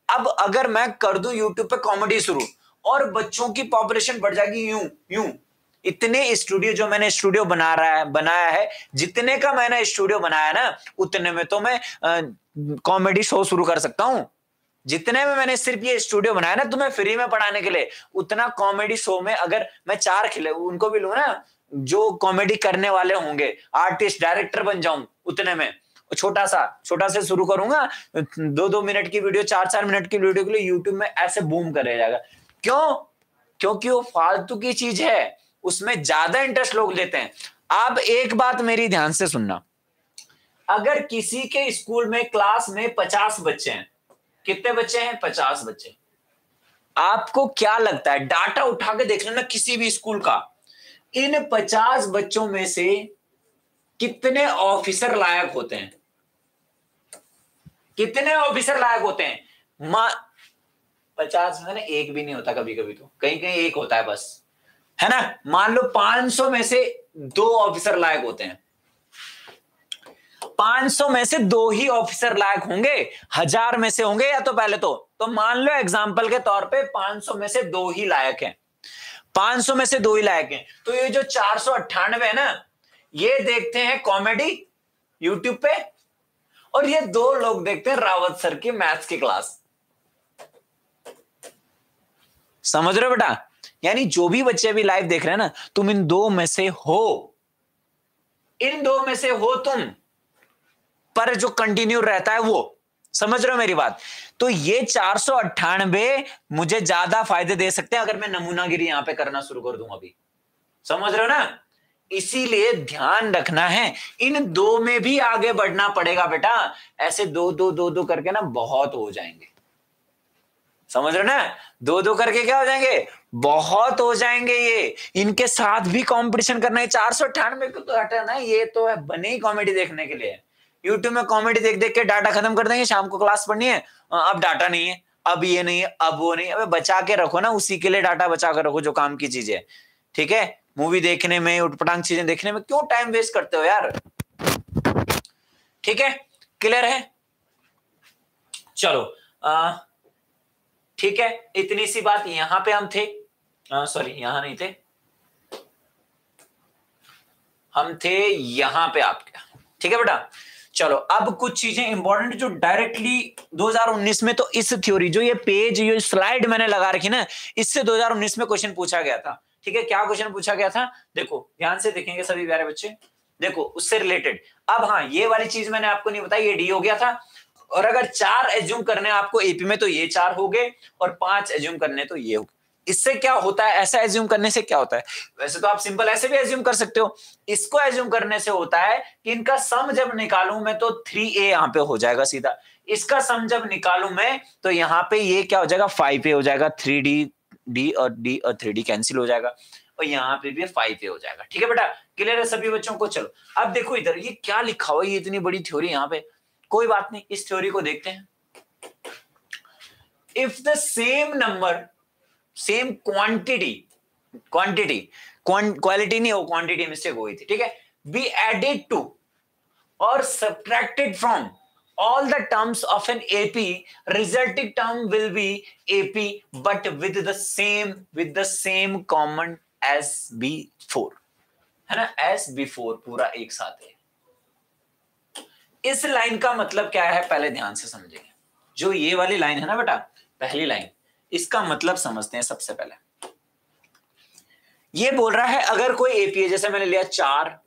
अब अगर मैं कर दू यूट्यूब पे कॉमेडी शुरू, और बच्चों की पॉपुलेशन बढ़ जाएगी यूँ यूँ। इतने स्टूडियो जो मैंने स्टूडियो बना रहा है, बनाया है, जितने का मैंने स्टूडियो बनाया ना, उतने में तो मैं कॉमेडी शो शुरू कर सकता हूँ। जितने में मैंने सिर्फ़ ये स्टूडियो बनाया ना तुम्हें फ्री में पढ़ाने के लिए, उतना कॉमेडी शो में अगर मैं चार खिले, उनको भी लू ना, जो कॉमेडी करने वाले होंगे आर्टिस्ट डायरेक्टर बन जाऊँ, उतने में। छोटा सा, छोटा से शुरू करूँगा दो दो मिनट की वीडियो चार चार मिनट की वीडियो के लिए यूट्यूब में ऐसे बूम करे जाएगा क्यों? क्योंकि वो फालतू की चीज़ है। उसमें ज़्यादा इंटरेस्ट लोग लेते हैं। अब एक बात मेरी ध्यान से सुनना। अगर किसी के स्कूल में क्लास में पचास बच्चे हैं, कितने बच्चे हैं? पचास बच्चे। आपको क्या लगता है? डाटा उठा के देख लेना किसी भी स्कूल का। इन पचास बच्चों में से कितने ऑफिसर लायक होते हैं? कितने ऑफिसर लायक होते हैं? मा पचास में ना एक भी नहीं होता कभी कभी तो। कहीं कहीं एक होता है बस। है ना? मान लो 500 में से दो ऑफिसर लायक होते हैं। 500 में से दो ही ऑफिसर लायक होंगे। हज़ार में से होंगे या तो पहले तो। तो मान लो एग्ज़ाम्पल के तौर पे 500 में से दो ही लायक हैं। 500 में से दो ही लायक हैं। तो ये जो चार सौ अट्ठानवे है ना, ये देखते हैं कॉमेडी यूट्यूब पे, और ये दो लोग देखते हैं रावत सर की मैथ्स की क्लास समझ रहे हो बेटा? यानी जो भी बच्चे अभी लाइव देख रहे हैं ना, तुम इन दो में से हो। इन दो में से हो तुम। पर जो कंटिन्यू रहता है वो। समझ रहे हो मेरी बात? तो ये चार सौ अट्ठानबे मुझे ज़्यादा फ़ायदे दे सकते हैं अगर मैं नमूनागिरी यहाँ पे करना शुरू कर दूँ अभी। समझ रहे हो ना? इसीलिए ध्यान रखना है। इन दो में भी आगे बढ़ना पड़ेगा बेटा। ऐसे दो दो दो दो करके ना बहुत हो जाएँगे। समझ रहे ना? दो दो करके क्या हो जाएँगे? बहुत हो जाएँगे ये। इनके साथ भी कंपटीशन करना है। चार सौ अट्ठानवे को तो हटाना है ये तो है, बने ही कॉमेडी देखने के लिए। यूट्यूब में कॉमेडी देख देख के डाटा खत्म कर देंगे, शाम को क्लास पढ़नी है। अब डाटा नहीं है, अब ये नहीं है, अब वो नहीं अबे बचा के रखो ना, उसी के लिए डाटा बचा के रखो जो काम की चीज़। है ठीक है? मूवी देखने में उठपटांग चीज़ें देखने में क्यों टाइम वेस्ट करते हो यार? ठीक है? क्लियर है? चलो ठीक है, इतनी सी बात यहाँ पे हम थे। सॉरी यहाँ नहीं थे। हम थे यहाँ पे आपके। ठीक है बेटा? चलो, अब कुछ चीज़ें इंपॉर्टेंट जो डायरेक्टली 2019 में तो इस थ्योरी जो ये पेज ये स्लाइड मैंने लगा रखी ना, इससे 2019 में क्वेश्चन पूछा गया था। ठीक है, क्या क्वेश्चन पूछा गया था? देखो, ध्यान से देखेंगे सभी प्यारे बच्चे। देखो, उससे रिलेटेड अब हाँ ये वाली चीज़ मैंने आपको नहीं बताई, ये डी हो गया था। और अगर चार एज्यूम करने आपको एपी में तो ये चार हो गए, और पाँच एज्यूम करने तो ये हो गए इससे क्या होता है? ऐसा एज्यूम करने से क्या होता है? वैसे तो आप सिंपल ऐसे भी एज्यूम कर सकते हो। इसको एज्यूम करने से होता है कि इनका सम जब निकालू मैं तो थ्री ए यहाँ पे हो जाएगा सीधा। इसका सम जब निकालू मैं तो यहाँ पे ये क्या हो जाएगा? फाइव ए हो जाएगा। थ्री डी डी और डी और थ्री डी कैंसिल हो जाएगा और यहाँ पे भी फाइव ए हो जाएगा। ठीक है बेटा? क्लियर है सभी बच्चों को? चलो। अब देखो इधर, ये क्या लिखा हुआ ये इतनी बड़ी थ्योरी यहाँ पे। कोई बात नहीं, इस थ्योरी को देखते हैं। If the same number same quantity quantity quality नहीं हो, क्वांटिटी मिस्टेक हुई थी, ठीक है? बी एडेड टू और subtracted from all the terms of an AP resulting term will be AP but with the same, with the same common as before है ना? As before पूरा एक साथ है। इस लाइन का मतलब क्या है? पहले ध्यान से समझेंगे। जो ये वाली लाइन है ना बेटा, पहली लाइन इसका मतलब समझते हैं सबसे पहले। ये बोल रहा है, अगर कोई एपीए जैसे मैंने लिया चार,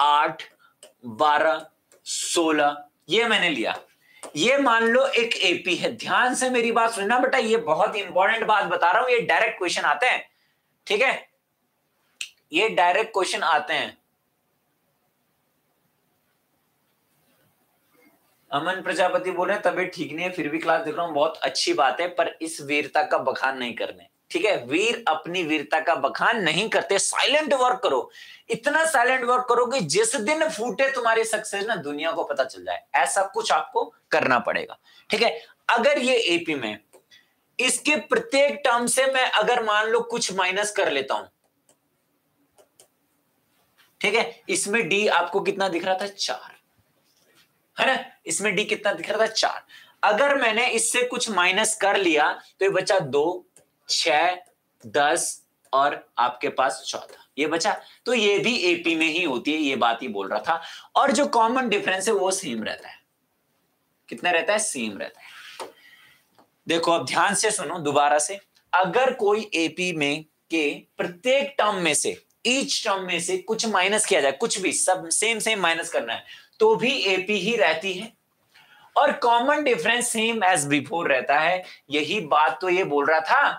आठ, बारह, सोलह, ये मैंने लिया। ये मान लो एक एपी है। ध्यान से मेरी बात सुनना बेटा, ये बहुत इंपॉर्टेंट बात बता रहा हूँ। ये डायरेक्ट क्वेश्चन आते हैं, ठीक है? ये डायरेक्ट क्वेश्चन आते हैं। अमन प्रजापति बोल रहे हैं तबियत ठीक नहीं है, फिर भी क्लास देख रहा हूँ, बहुत अच्छी बात है, पर इस वीरता का बखान नहीं करने। ठीक है? वीर अपनी वीरता का बखान नहीं करते साइलेंट वर्क करो। इतना साइलेंट वर्क करो कि जिस दिन फूटे तुम्हारी सक्सेस ना, दुनिया को पता चल जाए। ऐसा कुछ आपको करना पड़ेगा। ठीक है? अगर ये एपी में, इसके प्रत्येक टर्म से मैं अगर मान लो कुछ माइनस कर लेता हूँ। ठीक है? इसमें डी आपको कितना दिख रहा था? चार। है ना? इसमें डी कितना दिख रहा था? चार। अगर मैंने इससे कुछ माइनस कर लिया तो ये बचा दो छ दस और आपके पास चौदह। ये बचा? तो ये भी एपी में ही होती है, ये बात ही बोल रहा था। और जो कॉमन डिफरेंस है, वो सेम रहता है। कितना रहता है? सेम रहता है। देखो, अब ध्यान से सुनो दोबारा से। अगर कोई एपी में के प्रत्येक टर्म में से ईच टर्म में से कुछ माइनस किया जाए, कुछ भी, सब सेम सेम माइनस करना है तो भी एपी ही रहती है। और common difference same as before रहता है। यही बात तो ये बोल रहा था।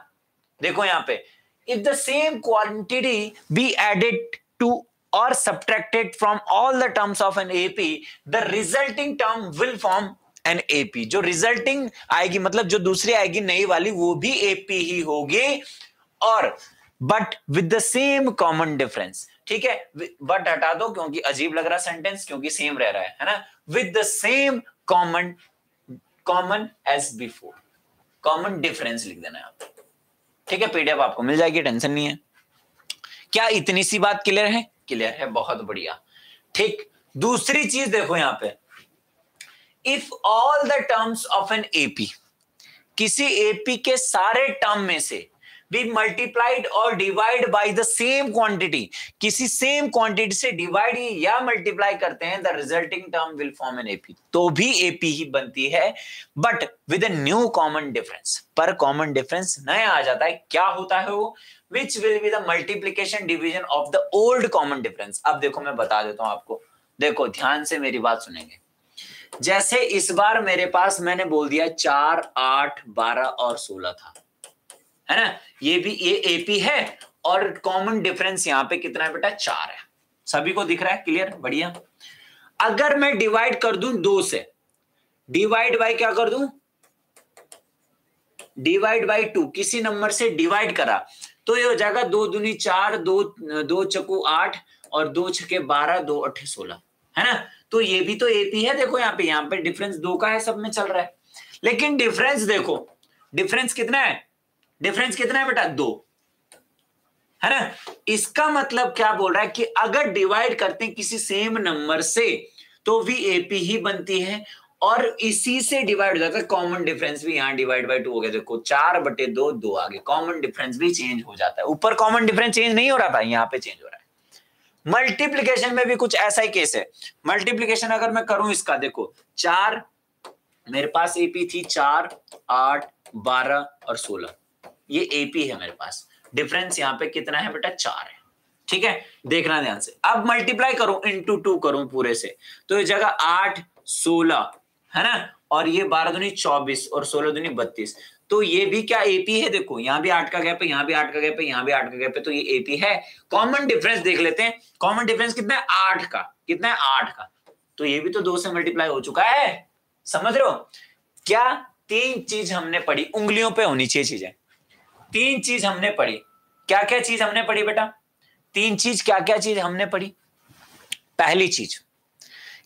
देखो यहाँ पे if the same quantity be added to और subtracted from all the terms of an AP the resulting term will form an AP जो रिजल्टिंग आएगी मतलब जो दूसरी आएगी, नई वाली, वो भी एपी ही होगी। और but with the same common difference ठीक है? बट हटा दो, क्योंकि अजीब लग रहा सेंटेंस क्योंकि सेम रह रहा है है ना? With the same common common as before common difference लिख देना आप। ठीक है पीडीएफ आपको मिल जाएगी, टेंशन नहीं है। क्या इतनी सी बात क्लियर है? क्लियर है, बहुत बढ़िया। ठीक, दूसरी चीज़ देखो यहाँ पे। If all the terms of an AP किसी एपी के सारे टर्म में से बी मल्टीप्लाइड और divide by the same quantity किसी सेम क्वांटिटी से डिवाइड या मल्टीप्लाई करते हैं the resulting term will form an AP तो भी एपी ही बनती है but with new common difference पर कॉमन डिफरेंस नया आ जाता है, क्या होता है वो? Which will be the multiplication division of the old common difference अब देखो, मैं बता देता हूँ आपको। देखो, ध्यान से मेरी बात सुनेंगे। जैसे इस बार मेरे पास मैंने बोल दिया चार, आठ, बारह और सोलह था। है ना? ये भी, ये एपी है और कॉमन डिफरेंस यहाँ पे कितना है बेटा? चार है। सभी को दिख रहा है? क्लियर बढ़िया। अगर मैं डिवाइड कर दू दो से डिवाइड बाय क्या कर दूँ? डिवाइड बाय टू किसी नंबर से डिवाइड करा तो ये हो जाएगा दो दुनी चार, दो दो चकू आठ और दो छके बारह, दो अठे सोलह। है ना? तो ये भी तो एपी है। देखो यहाँ पे यहाँ पे डिफरेंस दो का है, सब में चल रहा है। लेकिन डिफरेंस देखो डिफरेंस कितना है? डिफरेंस कितना है बेटा? दो। है ना? इसका मतलब क्या बोल रहा है कि अगर डिवाइड करते हैं किसी सेम नंबर से तो भी एपी ही बनती है और इसी से डिवाइड हो जाता है। कॉमन डिफरेंस भी यहाँ डिवाइड बाय टू हो गया। देखो, चार बटे दो दो आगे। कॉमन डिफरेंस भी चेंज हो जाता है। ऊपर कॉमन डिफरेंस चेंज नहीं हो रहा था यहाँ पे चेंज हो रहा है। मल्टीप्लीकेशन में भी कुछ ऐसा ही केस है। मल्टीप्लीकेशन अगर मैं करूँ इसका, देखो, चार, मेरे पास एपी थी चार, आठ, बारह और सोलह। ये एपी है मेरे पास। डिफरेंस यहाँ पे कितना है बेटा? चार है। ठीक है? देखना ध्यान से। अब मल्टीप्लाई करूँ इंटू टू करूँ पूरे से। तो ये जगह आठ, सोलह, है ना? और ये बारह दुनी चौबीस और सोलह दुनी बत्तीस। तो ये भी क्या एपी है देखो? यहाँ भी आठ का गैप है, यहाँ भी आठ का गैप है, यहाँ भी आठ का गैप है तो ये एपी है। कॉमन डिफरेंस देख लेते हैं। कॉमन डिफरेंस कितना है? आठ का। कितना है? आठ का। तो ये भी तो दो से मल्टीप्लाई हो चुका है। समझ रहे हो? क्या तीन चीज़ हमने पढ़ी? उंगलियों पे होनी चाहिए चीज़ें। तीन चीज़ हमने पढ़ी। क्या क्या चीज़ हमने पढ़ी बेटा? तीन चीज़ क्या क्या चीज़ हमने पढ़ी? पहली चीज़,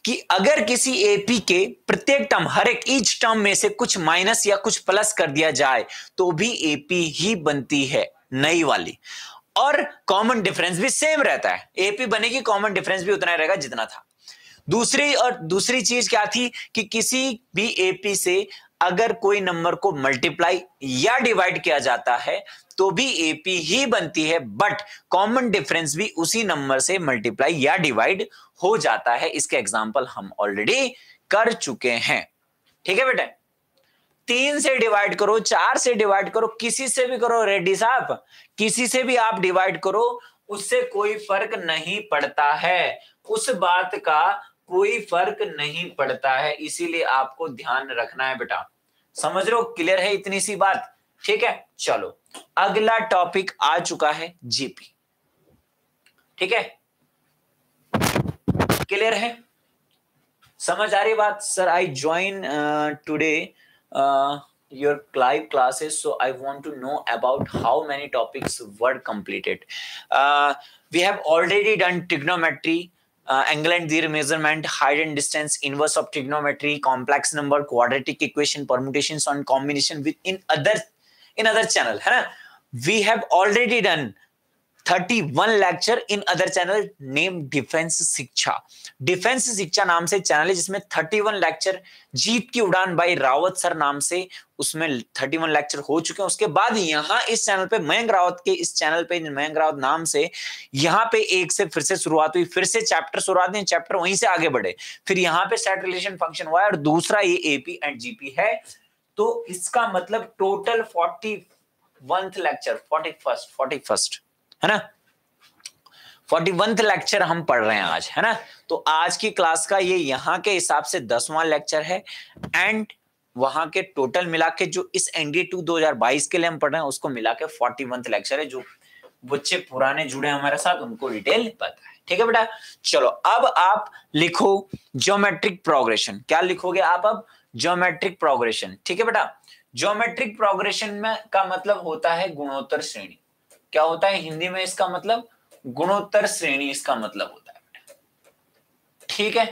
कि अगर किसी एपी के प्रत्येक टर्म हर एक ईच टर्म में से कुछ माइनस या कुछ प्लस कर दिया जाए तो भी एपी ही बनती है, नई वाली। और कॉमन डिफरेंस भी सेम रहता है। एपी बनेगी कॉमन डिफरेंस भी उतना रहेगा जितना था। दूसरी और दूसरी चीज़ क्या थी कि किसी भी एपी से अगर कोई नंबर को मल्टीप्लाई या डिवाइड किया जाता है तो भी एपी ही बनती है बट कॉमन डिफरेंस भी उसी नंबर से मल्टीप्लाई या डिवाइड हो जाता है। इसके एग्ज़ाम्पल हम ऑलरेडी कर चुके हैं। ठीक है बेटा? तीन से डिवाइड करो, चार से डिवाइड करो, किसी से भी करो रेड्डी साहब? किसी से भी आप डिवाइड करो, उससे कोई फ़र्क नहीं पड़ता है। उस बात का कोई फ़र्क नहीं पड़ता है, इसीलिए आपको ध्यान रखना है बेटा। समझ लो क्लियर है इतनी सी बात? ठीक है, चलो। अगला टॉपिक आ चुका है जीपी ठीक है? क्लियर है? समझ आ रही बात? Sir I join today your live classes so I want to know about how many topics were completed we have already done trigonometry uh, angle and their measurement, height and distance, inverse of trigonometry, complex number, quadratic equation, permutations on combination with in other in other channel. ना? We have already done 31 lecture in other channel name Defence Shiksha. Defence Shiksha नाम से channel है जिसमें 31 lecture जीत की उड़ान by Rawat sir नाम से उसमें 31 लेक्चर हो चुके हैं। उसके बाद यहाँ इस चैनल पे मयंक रावत के इस चैनल पे मयंक रावत नाम से यहाँ पे एक से फिर से शुरुआत हुई, फिर से चैप्टर शुरुआत हुई, चैप्टर वहीं से आगे बढ़े। फिर यहाँ पे सेट रिलेशन फ़ंक्शन हुआ है और दूसरा ये एपी एंड जीपी है। तो इसका मतलब total forty oneth lecture, forty first forty first. है ना? फोर्टी वंथ लेक्चर हम पढ़ रहे हैं आज, है ना? तो आज की क्लास का ये यहाँ के हिसाब से दसवां लेक्चर है एंड वहाँ के टोटल मिला के जो इस एनडी टू दो के लिए हम पढ़ रहे हैं, उसको मिला के फोर्टी वंथ लेक्चर है, जो बच्चे पुराने जुड़े हमारे साथ, उनको डिटेल पता है। ठीक है बेटा? चलो, अब आप लिखो ज्योमेट्रिक प्रोग्रेशन क्या लिखोगे आप अब? ज्योमेट्रिक प्रोग्रेशन ठीक है बेटा? ज्योमेट्रिक प्रोग्रेशन में का मतलब होता है गुणोत्तर श्रेणी। क्या होता है? हिंदी में इसका मतलब गुणोत्तर श्रेणी इसका मतलब होता है ठीक है?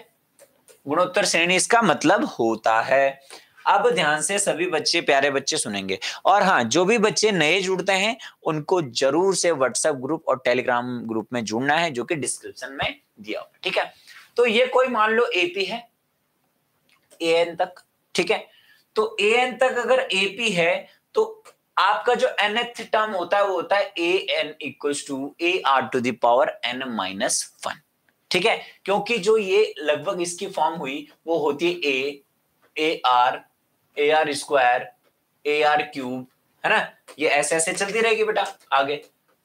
गुणोत्तर श्रेणी इसका मतलब होता है। अब ध्यान से सभी बच्चे, प्यारे बच्चे सुनेंगे। और हाँ जो भी बच्चे नए जुड़ते हैं, उनको ज़रूर से व्हाट्सएप ग्रुप और टेलीग्राम ग्रुप में जुड़ना है, जो कि डिस्क्रिप्शन में दिया हुआ ठीक है? तो ये कोई मान लो एपी है। एन तक। ठीक है? तो एन तक अगर एपी है तो आपका जो nth टर्म होता है, वो होता है a n equals to a r to the power n minus one ठीक है? क्योंकि जो ये लगभग इसकी फॉर्म हुई, वो होती है a a r a r square a r cube है ना? ये ऐसे ऐसे चलती रहेगी बेटा, आगे।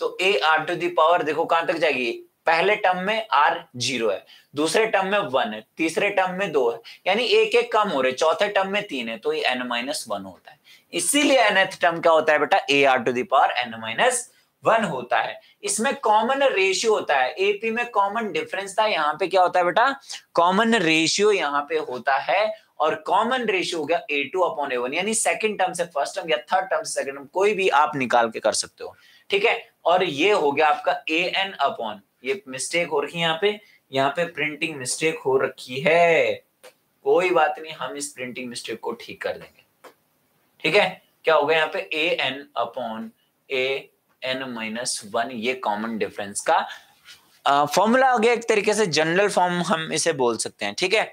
तो ए आर टू दावर देखो कहाँ तक जाएगी? पहले टर्म में आर ज़ीरो है, दूसरे टर्म में वन है, तीसरे टर्म में दो है। यानी एक एक कम हो रहे, चौथे टर्म में तीन है तो ये एन माइनस वन होता है। इसीलिए एनथ टर्म क्या होता है बेटा? A r to the power n minus one होता है। इसमें कॉमन रेशियो होता है। एपी में कॉमन डिफरेंस था, यहाँ पे क्या होता है बेटा? कॉमन रेशियो यहाँ पे होता है और कॉमन रेशियो हो गया a two upon a one यानी सेकंड टर्म से फ़र्स्ट टर्म या थर्ड टर्म से सेकंड टर्म कोई भी आप निकाल के कर सकते हो। ठीक है? और ये हो गया आपका ए एन अपॉन ये मिस्टेक हो रखी है यहाँ पे। यहाँ पे प्रिंटिंग मिस्टेक हो रखी है। कोई बात नहीं, हम इस प्रिंटिंग मिस्टेक को ठीक कर देंगे। ठीक है? क्या हो गया यहाँ पे? A n upon a n minus one ये कॉमन डिफरेंस का फॉर्मूला हो गया एक तरीके से जनरल फॉर्म हम इसे बोल सकते हैं, ठीक है?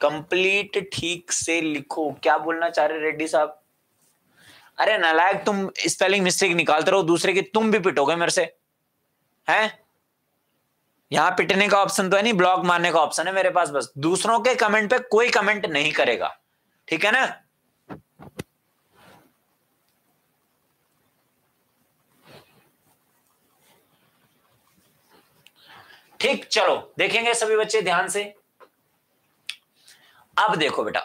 कंप्लीट ठीक से लिखो। क्या बोलना चाह रहे रेड्डी साहब? अरे नालायक, तुम स्पेलिंग मिस्टेक निकालते रहो, दूसरे की तुम भी पिटोगे मेरे से। हैं? यहाँ पिटने का ऑप्शन तो है नहीं ब्लॉक मारने का ऑप्शन है मेरे पास, बस। दूसरों के कमेंट पे कोई कमेंट नहीं करेगा। ठीक है ना? ठीक, चलो, देखेंगे सभी बच्चे ध्यान से। अब देखो बेटा।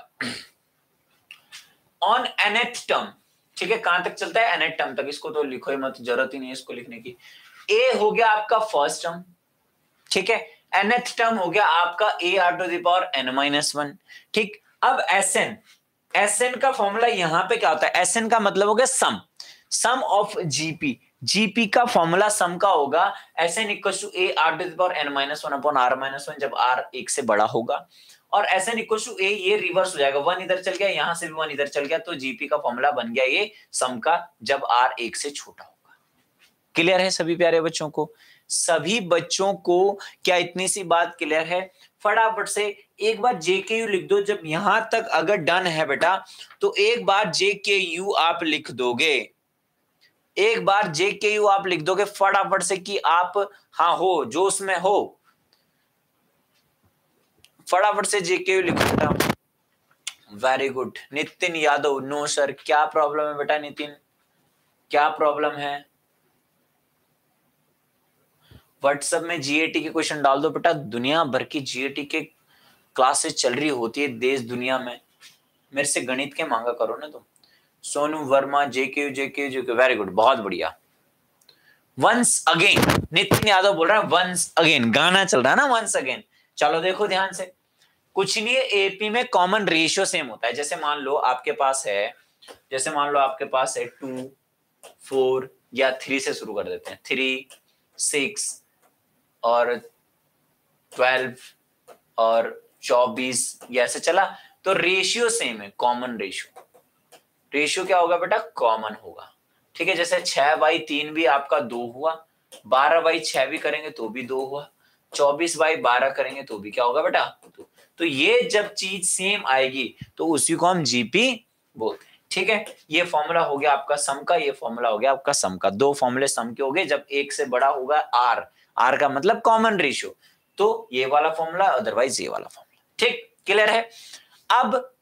ऑन एनेथ टर्म ठीक है, कहाँ तक चलता है? एनेथ टर्म तक, इसको तो लिखो ही मत, ज़रूरत ही नहीं है इसको लिखने की। ए हो गया आपका फ़र्स्ट टर्म ठीक है? एनेथ टर्म हो गया आपका a r to the power n minus one ठीक? अब एस एन एस एन का फॉर्मूला यहाँ पे क्या होता है? एस एन का मतलब हो गया sum sum of GP GP का फॉर्मूला सम का होगा s n equal to a r to the power n minus one upon r minus one जब आर एक से बड़ा होगा। और s n equal to a ये रिवर्स हो जाएगा। वन इधर चल गया, यहाँ से भी वन इधर चल गया तो जीपी का फॉर्मूला बन गया ये सम का जब आर एक से छोटा होगा। क्लियर है सभी प्यारे बच्चों को? सभी बच्चों को क्या इतनी सी बात क्लियर है? फटाफट से एक बार जेके यू लिख दो, जब यहाँ तक अगर डन है बेटा तो एक बार जेके यू आप लिख दोगे। एक बार जेके यू आप लिख दोगे फटाफट से कि आप हाँ हो जो उसमें हो। फटाफट से जेके यू लिखो बेटा very good Nitin Yadav no sir क्या प्रॉब्लम है बेटा नितिन? क्या प्रॉब्लम है? व्हाट्सएप में जीएटी के क्वेश्चन डाल दो बेटा। दुनिया भर की जीएटी के क्लासेस चल रही होती है देश, दुनिया में। मेरे से गणित के मांगा करो ना तुम। सोनू वर्मा जेके जेके जेके वेरी गुड बहुत बढ़िया। वंस अगेन नितिन यादव बोल रहा है वंस अगेन गाना चल रहा है ना वंस अगेन चलो देखो ध्यान से। कुछ नहीं एपी में कॉमन रेशियो सेम होता है। जैसे मान लो आपके पास है, जैसे मान लो आपके पास है टू फोर या थ्री से शुरू कर देते हैं। थ्री सिक्स और ट्वेल्व और चौबीस या ऐसे चला तो रेशियो सेम है कॉमन रेशियो रेशियो क्या होगा बेटा? कॉमन होगा। ठीक है, जैसे छह बाई तीन भी आपका दो हुआ, बारह बाई छह भी करेंगे तो भी दो हुआ, चौबीस बाई बारह करेंगे तो भी क्या होगा बेटा? दो। तो ये जब चीज़ सेम आएगी तो उसी को हम जीपी बोलते हैं। ठीक है, ये फॉर्मूला हो गया आपका सम का, ये फॉर्मूला हो गया आपका सम का। दो फॉर्मूले सम के हो गए, जब एक से बड़ा होगा आर आर का मतलब कॉमन रेशियो तो ये वाला फॉर्मूला अदरवाइज़ ये वाला फॉर्मूला ठीक क्लियर है? अब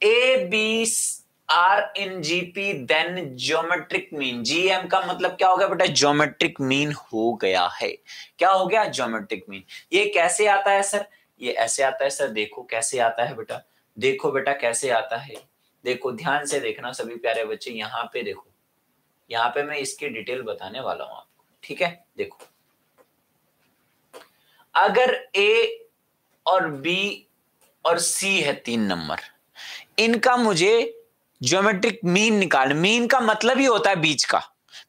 a b are in GP then geometric mean GM का मतलब क्या हो गया बेटा? ज्योमेट्रिक मीन हो गया है। क्या हो गया? ज्योमेट्रिक मीन ये कैसे आता है सर ये ऐसे आता है सर देखो कैसे आता है बेटा। देखो बेटा कैसे आता है। देखो, ध्यान से देखना सभी प्यारे बच्चे, यहाँ पे देखो। यहाँ पे मैं इसकी डिटेल बताने वाला हूँ आपको। ठीक है? देखो। अगर ए और बी और सी है तीन नंबर, इनका मुझे ज्योमेट्रिक मीन निकाल मीन का मतलब ही होता है बीच का।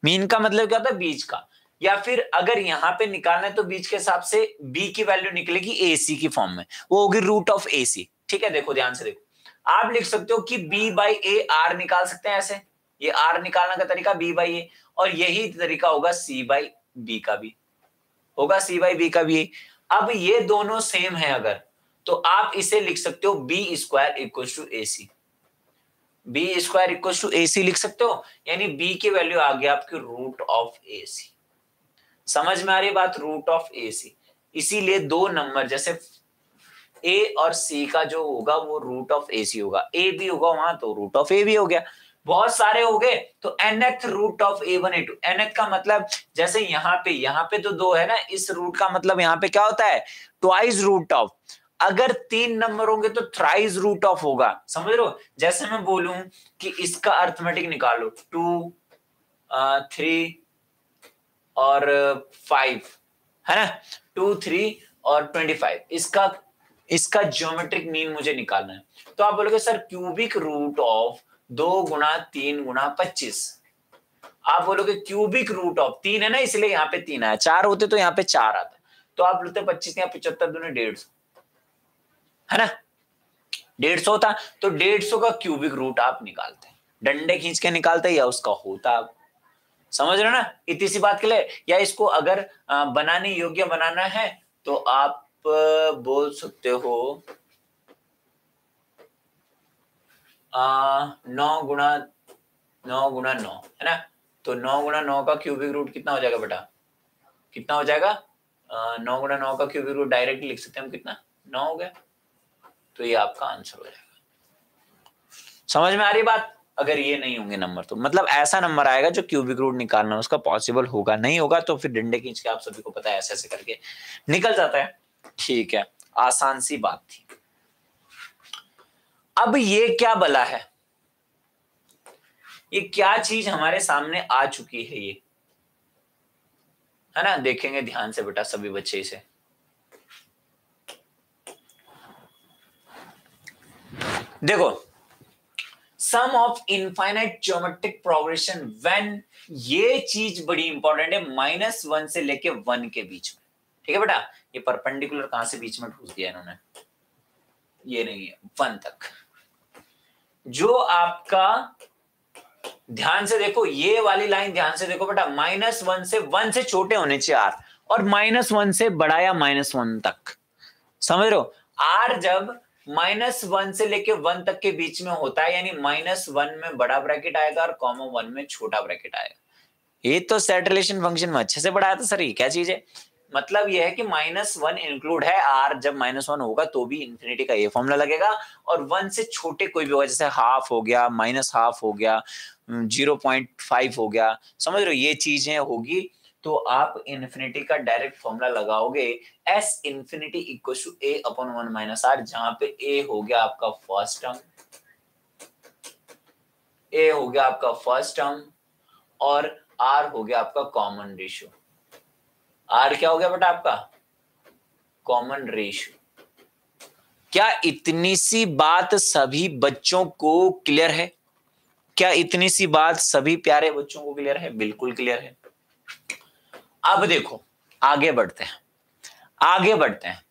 मीन का मतलब क्या होता है? बीच का। या फिर अगर यहाँ पे निकालना है तो बीच के हिसाब से बी की वैल्यू निकलेगी ए सी की फॉर्म में। वो होगी रूट ऑफ़ ए सी ठीक है? देखो, ध्यान से देखो। आप लिख सकते हो कि बी बाई ए आर निकाल सकते हैं ऐसे। ये आर निकालने का तरीका बी बाई ए और यही तरीका होगा सी बाई बी का भी। होगा सी बाई बी का भी। अब ये दोनों सेम है अगर तो आप इसे लिख सकते हो b square equal to a c b square equal to a c लिख सकते हो? यानी बी की वैल्यू आ गया आपकी रूट ऑफ़ ए सी समझ में आ रही बात? रूट ऑफ़ ए सी इसीलिए दो नंबर जैसे ए और सी का जो होगा वो रूट ऑफ़ ए सी होगा। ए भी होगा वहाँ तो रूट ऑफ़ ए भी हो गया। बहुत सारे हो गए तो nth root of a one a two nth का मतलब जैसे यहाँ पे यहाँ पे तो दो है ना, इस रूट का मतलब यहाँ पे क्या होता है? ट्वाइस रूट ऑफ़ अगर तीन नंबर होंगे तो थ्राइज रूट ऑफ़ होगा। समझ लो जैसे मैं बोलूँ कि इसका अर्थमेटिक निकालो। टू थ्री और फाइव है ना? टू थ्री और ट्वेंटी फाइव इसका इसका ज्योमेट्रिक मीन मुझे निकालना है। तो आप बोलोगे, सर क्यूबिक रूट ऑफ़ दो गुना तीन गुना पच्चीस। आप बोलोगे क्यूबिक रूट ऑफ़, तीन है ना, इसलिए यहाँ पे तीन आया। चार होते तो यहाँ पे चार आता। तो आप बोलते पच्चीस या पिछहत्तर दूने डेढ़ सौ। है ना? डेढ़ सौ होता तो डेढ़ सौ का क्यूबिक रूट आप निकालते हैं। डंडे खींच के निकालते या उसका होता आप। समझ रहे हो ना? इतनी सी बात के लिए, या इसको अगर बनाने योग्य बनाना है तो आप बोल सकते हो नौ गुणा नौ गुणा नौ, है ना? तो नौ गुणा नौ का क्यूबिक रूट कितना हो जाएगा बेटा? कितना हो जाएगा? नौ गुणा नौ का क्यूबिक रूट डायरेक्ट लिख सकते हम कितना? नौ हो गया। तो ये आपका आंसर हो जाएगा। समझ में आ रही बात? अगर ये नहीं होंगे नंबर तो मतलब ऐसा नंबर आएगा जो क्यूबिक रूट निकालना उसका पॉसिबल होगा। नहीं होगा तो फिर डंडे खींच के आप सभी को पता है ऐसे ऐसे करके निकल जाता है। ठीक है, आसान सी बात थी। अब ये क्या बला है? ये क्या चीज़ हमारे सामने आ चुकी है ये? है ना? देखेंगे ध्यान से बेटा सभी बच्चे इसे। देखो sum of infinite geometric progression when ये चीज़ बड़ी इंपॉर्टेंट है माइनस वन से लेके वन के बीच में। ठीक है बेटा? ये परपेंडिकुलर कहाँ से बीच में ढूंढ दिया इन्होंने? ये नहीं है वन तक। जो आपका ध्यान से देखो, ये वाली लाइन ध्यान से देखो बेटा माइनस वन से वन से छोटे होने चाहिए आर और माइनस वन से बड़ा या माइनस वन तक। समझ रहे हो? आर जब माइनस वन से लेके वन तक के बीच में होता है, यानी माइनस वन में बड़ा ब्रैकेट आएगा और कॉमा वन में छोटा ब्रैकेट आएगा। ये तो सेट रिलेशन फ़ंक्शन में अच्छे से पढ़ाया था सर ये क्या चीज़ है? मतलब यह है कि माइनस वन इंक्लूड है आर जब माइनस वन होगा तो भी इंफिनिटी का ये फॉर्मूला लगेगा और वन से छोटे कोई भी होगा, जैसे हाफ़ हो गया माइनस हाफ़ हो गया ज़ीरो पॉइंट फाइव हो गया, समझ रहे हो? ये चीज़ें होगी तो आप इन्फिनिटी का डायरेक्ट फॉर्मूला लगाओगे s infinity equal to a upon one minus r जहाँ पे ए हो गया आपका फ़र्स्ट टर्म ए हो गया आपका फ़र्स्ट टर्म और आर हो गया आपका कॉमन रेशियो आर क्या हो गया बेटा आपका? कॉमन रेशियो क्या इतनी सी बात सभी बच्चों को क्लियर है? क्या इतनी सी बात सभी प्यारे बच्चों को क्लियर है? बिल्कुल क्लियर है। अब देखो, आगे बढ़ते हैं। आगे बढ़ते हैं।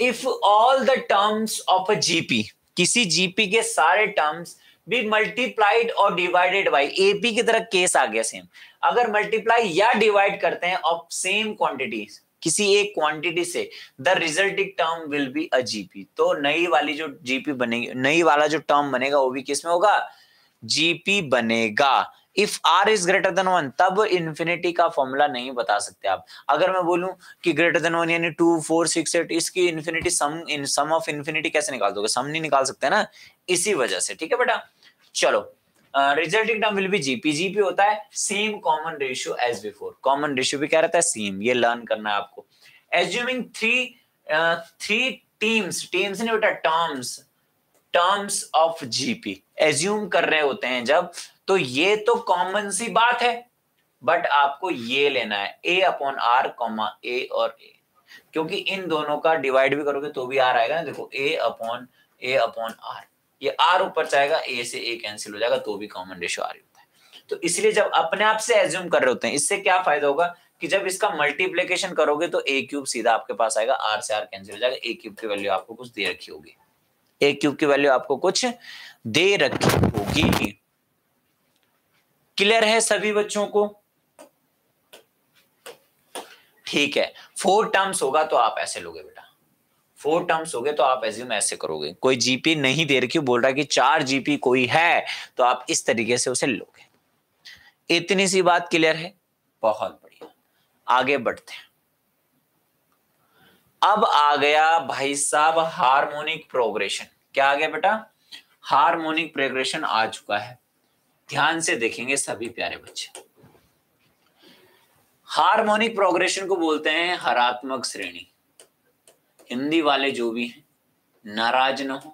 If all the terms of a GP किसी जीपी के सारे टर्म्स बी मल्टीप्लाइड और डिवाइडेड बाई एपी की तरह केस आ गया सेम अगर मल्टीप्लाई या डिवाइड करते हैं ऑफ़ सेम क्वांटिटी किसी एक क्वांटिटी से the resulting term will be a GP तो नई वाली जो जीपी बनेगी, नई वाला जो टर्म बनेगा, वो भी किसमें होगा? जीपी बनेगा। If r is greater than one तब इन्फिनिटी का फॉर्मूला नहीं बता सकते आप। अगर मैं बोलूँ कि ग्रेटर देन वन यानी टू फोर सिक्स एट इसकी infinity sum in sum of infinity कैसे निकाल दोगे? सम नहीं निकाल सकते ना? इसी वजह से, ठीक है बेटा? चलो resulting term will be GP GP होता है same common ratio as before common ratio भी क्या रहता है सेम ये लर्न करना है आपको. Assuming three three teams teams नहीं बेटा terms terms of GP assume कर रहे होते हैं जब तो ये तो कॉमन सी बात है बट आपको ये लेना है a upon r comma a और ए क्योंकि इन दोनों का डिवाइड भी करोगे तो भी आर आएगा ना, देखो a upon a upon r ये आर ऊपर जाएगा ए से ए कैंसिल हो जाएगा तो भी कॉमन रेशियो आर होता है। तो इसलिए जब अपने आप से एज्यूम कर रहे होते हैं, इससे क्या फ़ायदा होगा कि जब इसका मल्टीप्लीकेशन करोगे तो ए क्यूब सीधा आपके पास आएगा आर से आर कैंसिल हो जाएगा ए क्यूब की वैल्यू आपको कुछ दे रखी होगी। ए क्यूब की वैल्यू आपको कुछ दे रखी होगी। क्लियर है सभी बच्चों को? ठीक है। फोर टर्म्स होगा तो आप ऐसे लोगे फोर टर्म्स हो गए तो आप एज्यूम ऐसे करोगे। कोई जीपी नहीं दे रखी बोल रहा कि चार जीपी कोई है तो आप इस तरीके से उसे लोगे। इतनी सी बात क्लियर है? बहुत बढ़िया। आगे बढ़ते हैं। अब आ गया भाई साहब हार्मोनिक प्रोग्रेशन क्या आ गया बेटा? हार्मोनिक प्रोग्रेशन आ चुका है। ध्यान से देखेंगे सभी प्यारे बच्चे। हार्मोनिक प्रोग्रेशन को बोलते हैं हरात्मक श्रेणी। हिंदी वाले जो भी हैं, नाराज़ ना हो।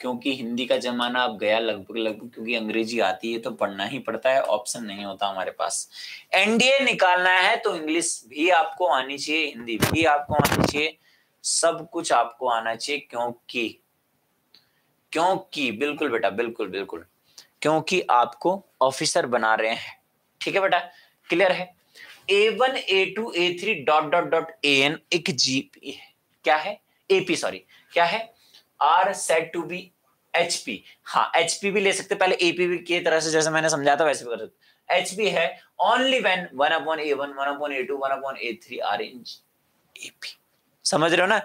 क्योंकि हिंदी का जमाना अब गया लगभग लगभग, क्योंकि अंग्रेज़ी आती है तो पढ़ना ही पड़ता है ऑप्शन नहीं होता हमारे पास। एनडीए निकालना है तो इंग्लिश भी आपको आनी चाहिए, हिंदी भी आपको आनी चाहिए, सब कुछ आपको आना चाहिए, क्योंकि क्योंकि, बिल्कुल बेटा, बिल्कुल बिल्कुल, क्योंकि आपको ऑफिसर बना रहे हैं। ठीक है बेटा क्लियर है? A one a two a three dot dot dot a n एक जीपी है। क्या है? एपी सॉरी क्या है? Are said to be HP हाँ एचपी भी ले सकते पहले एपी की तरह से जैसे मैंने समझा था वैसे भी कर सकते। एचपी है only when one upon a one one upon a two one upon a three are in AP समझ रहे हो ना?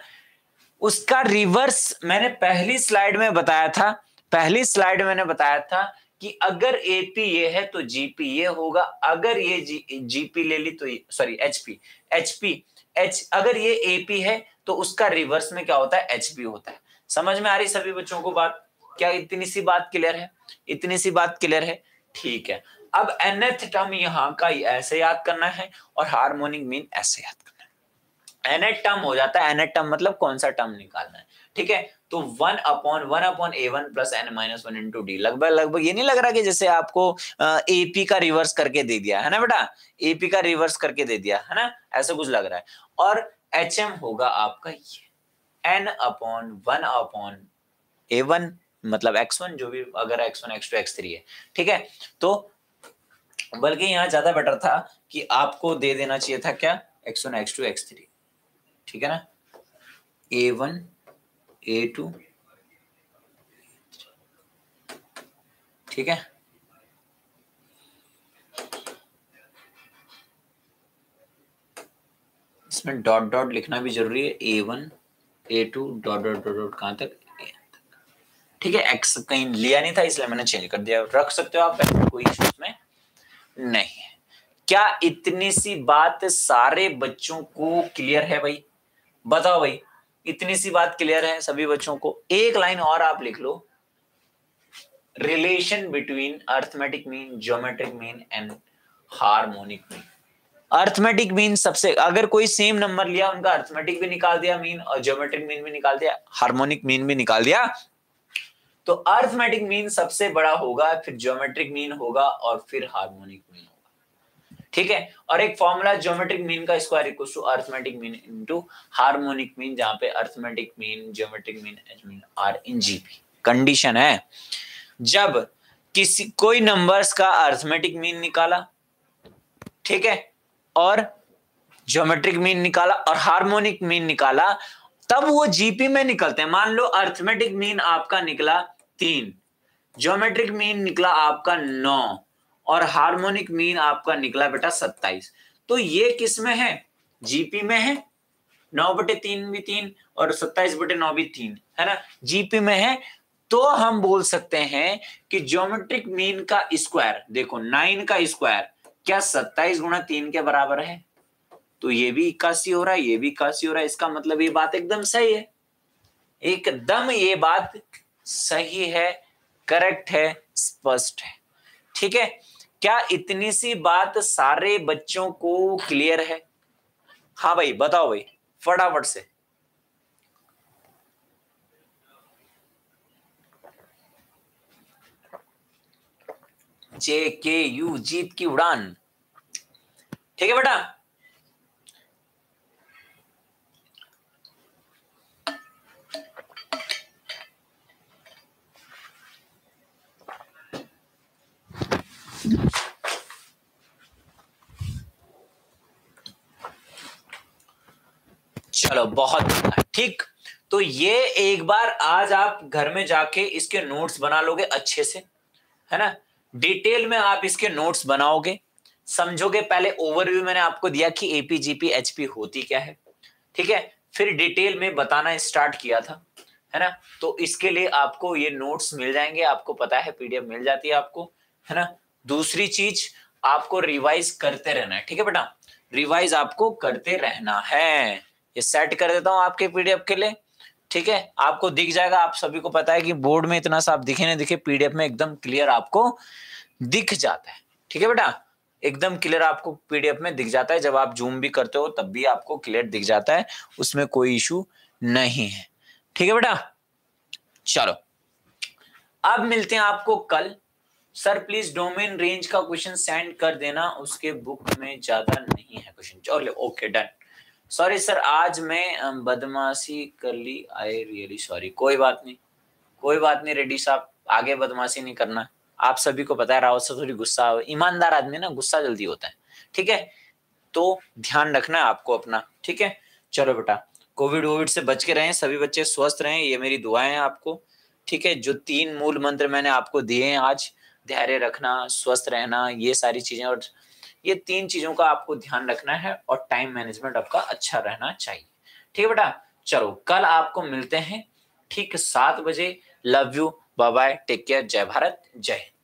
उसका रिवर्स मैंने पहली स्लाइड में बताया था पहली स्लाइड में मैंने बताया था कि अगर एपी ये है तो जीपी ये होगा अगर ये जी, जीपी ले ली तो सॉरी एचपी एचपी एच अगर ये एपी है तो उसका रिवर्स में क्या होता है? एचपी होता है। समझ में आ रही सभी बच्चों को बात? क्या इतनी सी बात क्लियर है? इतनी सी बात क्लियर है? ठीक है। अब एनएथ टर्म यहाँ का ऐसे याद करना है और हार्मोनिक मीन ऐसे याद करना है। एनएथ टर्म हो जाता है। एनएथ टर्म मतलब कौन सा टर्म निकालना है? ठीक है? तो one upon one upon a one plus n minus one into d लगभग लगभग ये नहीं लग रहा कि जैसे आपको एपी का रिवर्स करके दे दिया, है ना बेटा? एपी का रिवर्स करके दे दिया, है ना? ऐसा कुछ लग रहा है। और एच एम होगा आपका ये। N upon one upon a one मतलब एक्स वन जो भी, अगर x one x two x three है। ठीक है? तो बल्कि यहाँ ज़्यादा बेटर था कि आपको दे देना चाहिए था क्या? X one x two x three ठीक है ना? ए वन ए टू ठीक है? इसमें डॉट डॉट लिखना भी ज़रूरी है a one a two dot dot dot dot कहाँ तक? ठीक है एक्स कहीं लिया नहीं था, इसलिए मैंने चेंज कर दिया। रख सकते हो आप कोई इशू इसमें नहीं क्या इतनी सी बात सारे बच्चों को क्लियर है भाई? बताओ भाई, इतनी सी बात क्लियर है सभी बच्चों को? एक लाइन और आप लिख लो। Relation between arithmetic mean geometric mean and harmonic mean arithmetic mean सबसे अगर कोई सेम नंबर लिया, उनका अर्थमेटिक भी निकाल दिया मीन और ज्योमेट्रिक मीन भी निकाल दिया हार्मोनिक मीन भी निकाल दिया तो अर्थमेटिक मीन सबसे बड़ा होगा, फिर ज्योमेट्रिक मीन होगा, और फिर हार्मोनिक मीन होगा। ठीक है? और एक फॉर्मूला ज्योमेट्रिक मीन का square equal to arithmetic mean into harmonic mean जहाँ पे arithmetic mean geometric mean mean are in GP condition है। जब किसी कोई नंबर्स का अर्थमेटिक मीन निकाला, ठीक है? और ज्योमेट्रिक मीन निकाला और हार्मोनिक मीन निकाला, तब वो जीपी में निकलते हैं। मान लो अर्थमेटिक मीन आपका निकला तीन ज्योमेट्रिक मीन निकला आपका नौ, और हार्मोनिक मीन आपका निकला बेटा सत्ताईस। तो ये किसमें है? जीपी में है। नौ बटे तीन भी तीन और सत्ताईस बटे नौ भी तीन, है ना? जीपी में है। तो हम बोल सकते हैं कि ज्योमेट्रिक मीन का स्क्वायर देखो नाइन का स्क्वायर क्या सत्ताईस गुणा तीन के बराबर है? तो ये भी इक्यासी हो रहा है, ये भी इक्यासी हो रहा है, इसका मतलब ये बात एकदम सही है। एकदम ये बात सही है, करेक्ट है, स्पष्ट है। ठीक है? क्या इतनी सी बात सारे बच्चों को क्लियर है? हाँ भाई, बताओ भाई, फटाफट से। जे के यू जीत की उड़ान। ठीक है बेटा? चलो, बहुत ठीक तो ये एक बार आज आप घर में जाके इसके नोट्स बना लोगे अच्छे से, है ना? डिटेल में आप इसके नोट्स बनाओगे, समझोगे, पहले ओवरव्यू मैंने आपको दिया कि एपीजीपी एचपी होती क्या है, ठीक है? फिर डिटेल में बताना स्टार्ट किया था, है ना? तो इसके लिए आपको ये नोट्स मिल जाएँगे, आपको पता है पीडीएफ मिल जाती है आपको, है ना? दूसरी चीज़, आपको रिवाइज करते रहना है, ठीक है बेटा? रिवाइज आपको करते रहना है। ये सेट कर देता हूँ आपके पीडीएफ के लिए। ठीक है? आपको दिख जाएगा, आप सभी को पता है कि बोर्ड में इतना सा आप दिखे नहीं दिखे पीडीएफ में एकदम क्लियर आपको दिख जाता है। ठीक है बेटा? एकदम क्लियर आपको पीडीएफ में दिख जाता है। जब आप जूम भी करते हो, तब भी आपको क्लियर दिख जाता है। उसमें कोई इशू नहीं है। ठीक है बेटा? चलो। अब मिलते हैं आपको कल। सर प्लीज़ डोमेन रेंज का क्वेश्चन सेंड कर देना। उसके बुक में ज़्यादा नहीं है क्वेश्चन चलो ओके डन सॉरी सर आज मैं बदमाशी कर ली। आई रियली सॉरी कोई बात नहीं। कोई बात नहीं, रेड्डी साहब, आगे बदमाशी नहीं करना। आप सभी को पता है, रावत से थोड़ी गुस्सा ईमानदार आदमी ना, गुस्सा जल्दी होता है। ठीक है? तो ध्यान रखना आपको अपना। ठीक है? चलो बेटा, कोविड वोविड से बच के रहें, सभी बच्चे स्वस्थ रहें, ये मेरी दुआएँ हैं आपको। ठीक है? जो तीन मूल मंत्र मैंने आपको दिए हैं आज, धैर्य रखना, स्वस्थ रहना, ये सारी चीज़ें और ये तीन चीज़ों का आपको ध्यान रखना है और टाइम मैनेजमेंट आपका अच्छा रहना चाहिए। ठीक है बेटा? चलो, कल आपको मिलते हैं। ठीक सात बजे। Love you bye bye take care जय भारत. जय हिंद।